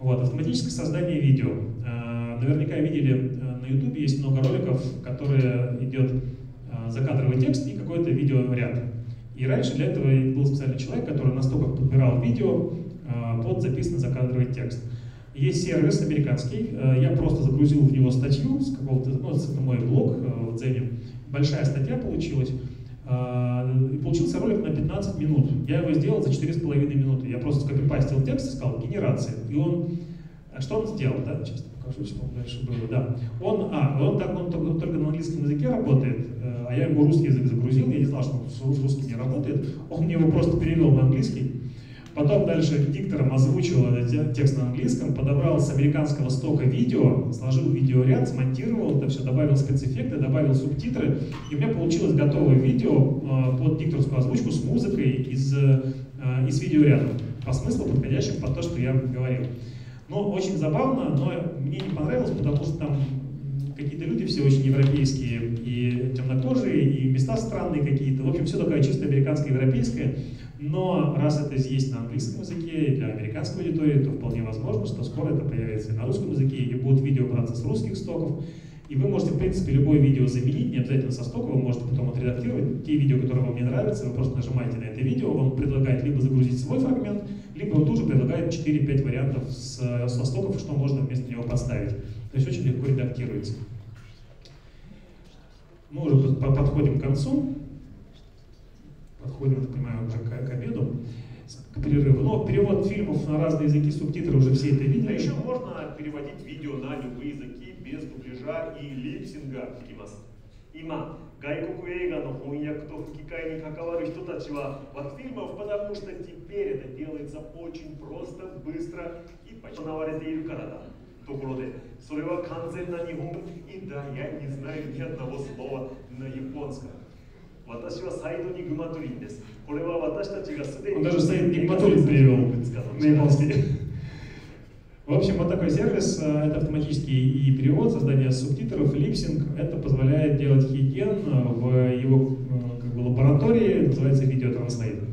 Вот, автоматическое создание видео. А, наверняка видели э, на YouTube есть много роликов, которые идет а, закадровый текст и какой-то видеоряд. И раньше для этого был специальный человек, который настолько подбирал видео под записанный закадровый текст. Есть сервис американский, э, я просто загрузил в него статью с какого-то, ну, это мой блог э, в Дзене, большая статья получилась, э, и получился ролик на 15 минут. Я его сделал за 4,5 минуты. Я просто скопипастил текст и сказал «генерация». И он, что он сделал, да, сейчас покажу, что он дальше было, да. Он, а, он так, он только, только на английском языке работает, а я ему русский язык загрузил, я не знал, что он с русским не работает, он мне его просто перевел на английский, Потом дальше диктором озвучил этот текст на английском, подобрал с американского стока видео, сложил видеоряд, смонтировал это все, добавил спецэффекты, добавил субтитры, и у меня получилось готовое видео э, под дикторскую озвучку с музыкой из, э, из видеоряда, по смыслу подходящим под то, что я говорил. Но очень забавно, но мне не понравилось, потому что там какие-то люди все очень европейские и темнокожие, и места странные какие-то. В общем, все такое чисто американское, европейское. Но раз это есть на английском языке и для американской аудитории, то вполне возможно, что скоро это появится и на русском языке, и будут видео браться с русских стоков. И вы можете, в принципе, любое видео заменить, не обязательно со стока, вы можете потом отредактировать. Те видео, которые вам не нравятся, вы просто нажимаете на это видео, он предлагает либо загрузить свой фрагмент, либо он тут же предлагает 4-5 вариантов с, со стоков, что можно вместо него поставить. То есть очень легко редактируется. Мы уже подходим к концу подходим, понимаю, уже к, к обеду, к перерыву. Но перевод фильмов на разные языки, субтитры уже все это видели. А еще можно переводить видео на любые языки без дубляжа и липсинга. 今、外国映画の翻訳と吹き替えに関わる人たちは от фильмов, потому что теперь это делается очень просто, быстро и почти 行われているからだ。ところで、それは完全な日本語。И да, я не знаю ни одного слова на японском. 私はサイドニグマトリンです。これは私たちがすでに Он даже стоит Нигматулин привел на японский. В общем, вот такой сервис, э, это автоматический и перевод, создание субтитров, липсинг. Это позволяет делать хиген в его э, как бы, лаборатории, называется видеотранслейтер.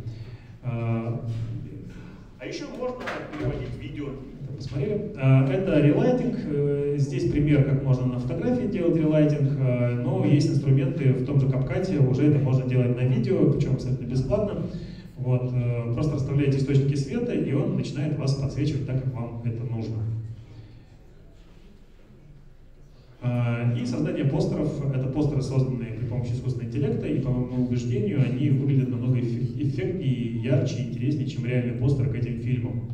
А еще можно переводить видео посмотрели. А, это релайтинг. Э, здесь пример, как можно на фотографии делать релайтинг, э, но есть инструменты в том же капкате, уже это можно делать на видео, причем абсолютно бесплатно. Вот, э, просто расставляете источники света, и он начинает вас подсвечивать так, как вам это нужно. И создание постеров — это постеры, созданные при помощи искусственного интеллекта, и по моему убеждению они выглядят намного эффектнее, ярче интереснее, чем реальные постеры к этим фильмам.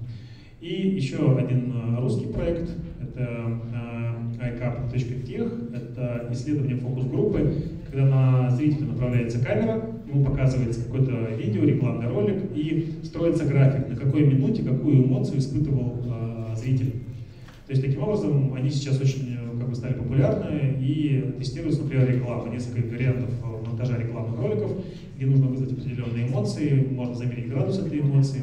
И еще один э, русский проект, это э, iCap.tech, это исследование фокус-группы, когда на зрителя направляется камера, ему показывается какое-то видео, рекламный ролик, и строится график, на какой минуте какую эмоцию испытывал э, зритель. То есть таким образом они сейчас очень как бы, стали популярны и тестируются, например, реклама, несколько вариантов монтажа рекламных роликов, где нужно вызвать определенные эмоции, можно замерить градус этой эмоции,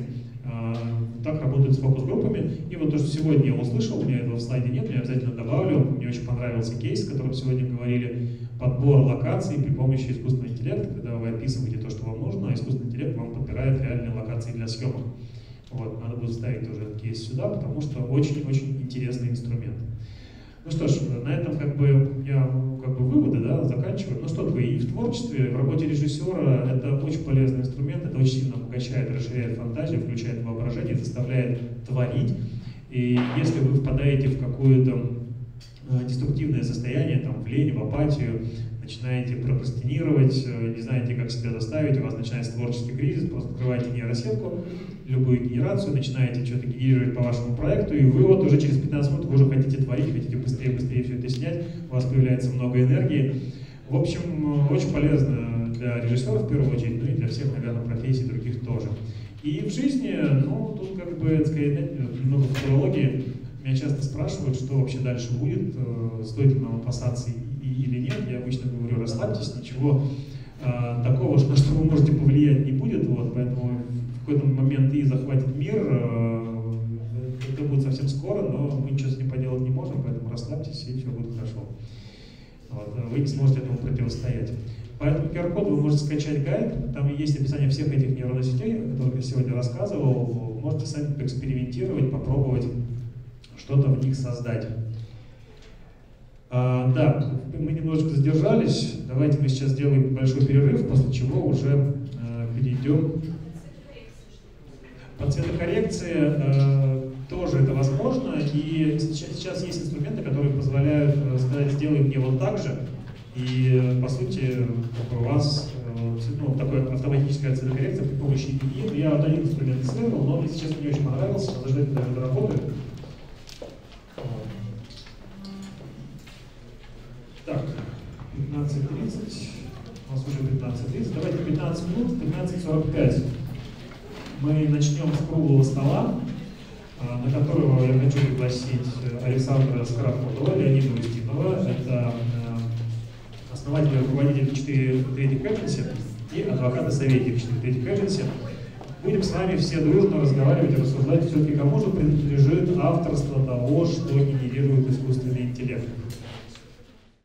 так работают с фокус-группами. И вот то, что сегодня я услышал, у меня этого в слайде нет, я обязательно добавлю. Мне очень понравился кейс, о котором сегодня говорили. Подбор локаций при помощи искусственного интеллекта, когда вы описываете то, что вам нужно, а искусственный интеллект вам подбирает реальные локации для съемок. Вот, надо будет ставить тоже этот кейс сюда, потому что очень-очень интересный инструмент. Ну что ж, на этом как бы я как бы выводы да, заканчиваю. Ну что такое, и в творчестве, в работе режиссера это очень полезный инструмент, это очень сильно обогащает, расширяет фантазию, включает воображение, заставляет творить. И если вы впадаете в какое-то э, деструктивное состояние, там, в лень, в апатию, начинаете прокрастинировать, э, не знаете, как себя заставить, у вас начинается творческий кризис, просто открываете нейросетку, любую генерацию, начинаете что-то генерировать по вашему проекту, и вы вот уже через 15 минут вы уже хотите творить, хотите быстрее-быстрее все это снять, у вас появляется много энергии. В общем, э, очень полезно для режиссеров в первую очередь, ну и для всех, наверное, профессий других тоже. И в жизни, ну, тут как бы, сказать, немного футурологии. Меня часто спрашивают, что вообще дальше будет, э, стоит ли нам опасаться или нет. Я обычно говорю, расслабьтесь, ничего э, такого, (laughs) на что вы можете повлиять, не будет. Вот, поэтому в какой-то момент и захватит мир. Э, это будет совсем скоро, но мы ничего с ним поделать не можем, поэтому расслабьтесь, и все будет хорошо. Вот, вы не сможете этому противостоять. Поэтому QR-код вы можете скачать гайд, там есть описание всех этих нейронных сетей, о которых я сегодня рассказывал. Можете сами поэкспериментировать, попробовать что-то в них создать. А, да, мы немножечко задержались. Давайте мы сейчас сделаем большой перерыв, после чего уже э, перейдем. По цветокоррекции э, тоже это возможно, и сейчас, сейчас есть инструменты, которые позволяют э, сказать, сделай мне вот так же, и, э, по сути, у вас э, ну, такая автоматическая цветокоррекция при помощи IDE. Я вот один инструмент исследовал, но он, если честно, не очень понравился, надо ждать, работает. Так, 15.30, у нас уже 15.30, давайте 15 минут, 15.45 мы начнем с круглого стола, а, на которого я хочу пригласить Александра Скороходова, Леонида Устинова. Это э, основатель и руководитель 4 Creative Agency и адвокаты советник 4 Creative Agency. Будем с вами все дружно разговаривать и рассуждать, все-таки кому же принадлежит авторство того, что генерирует искусственный интеллект.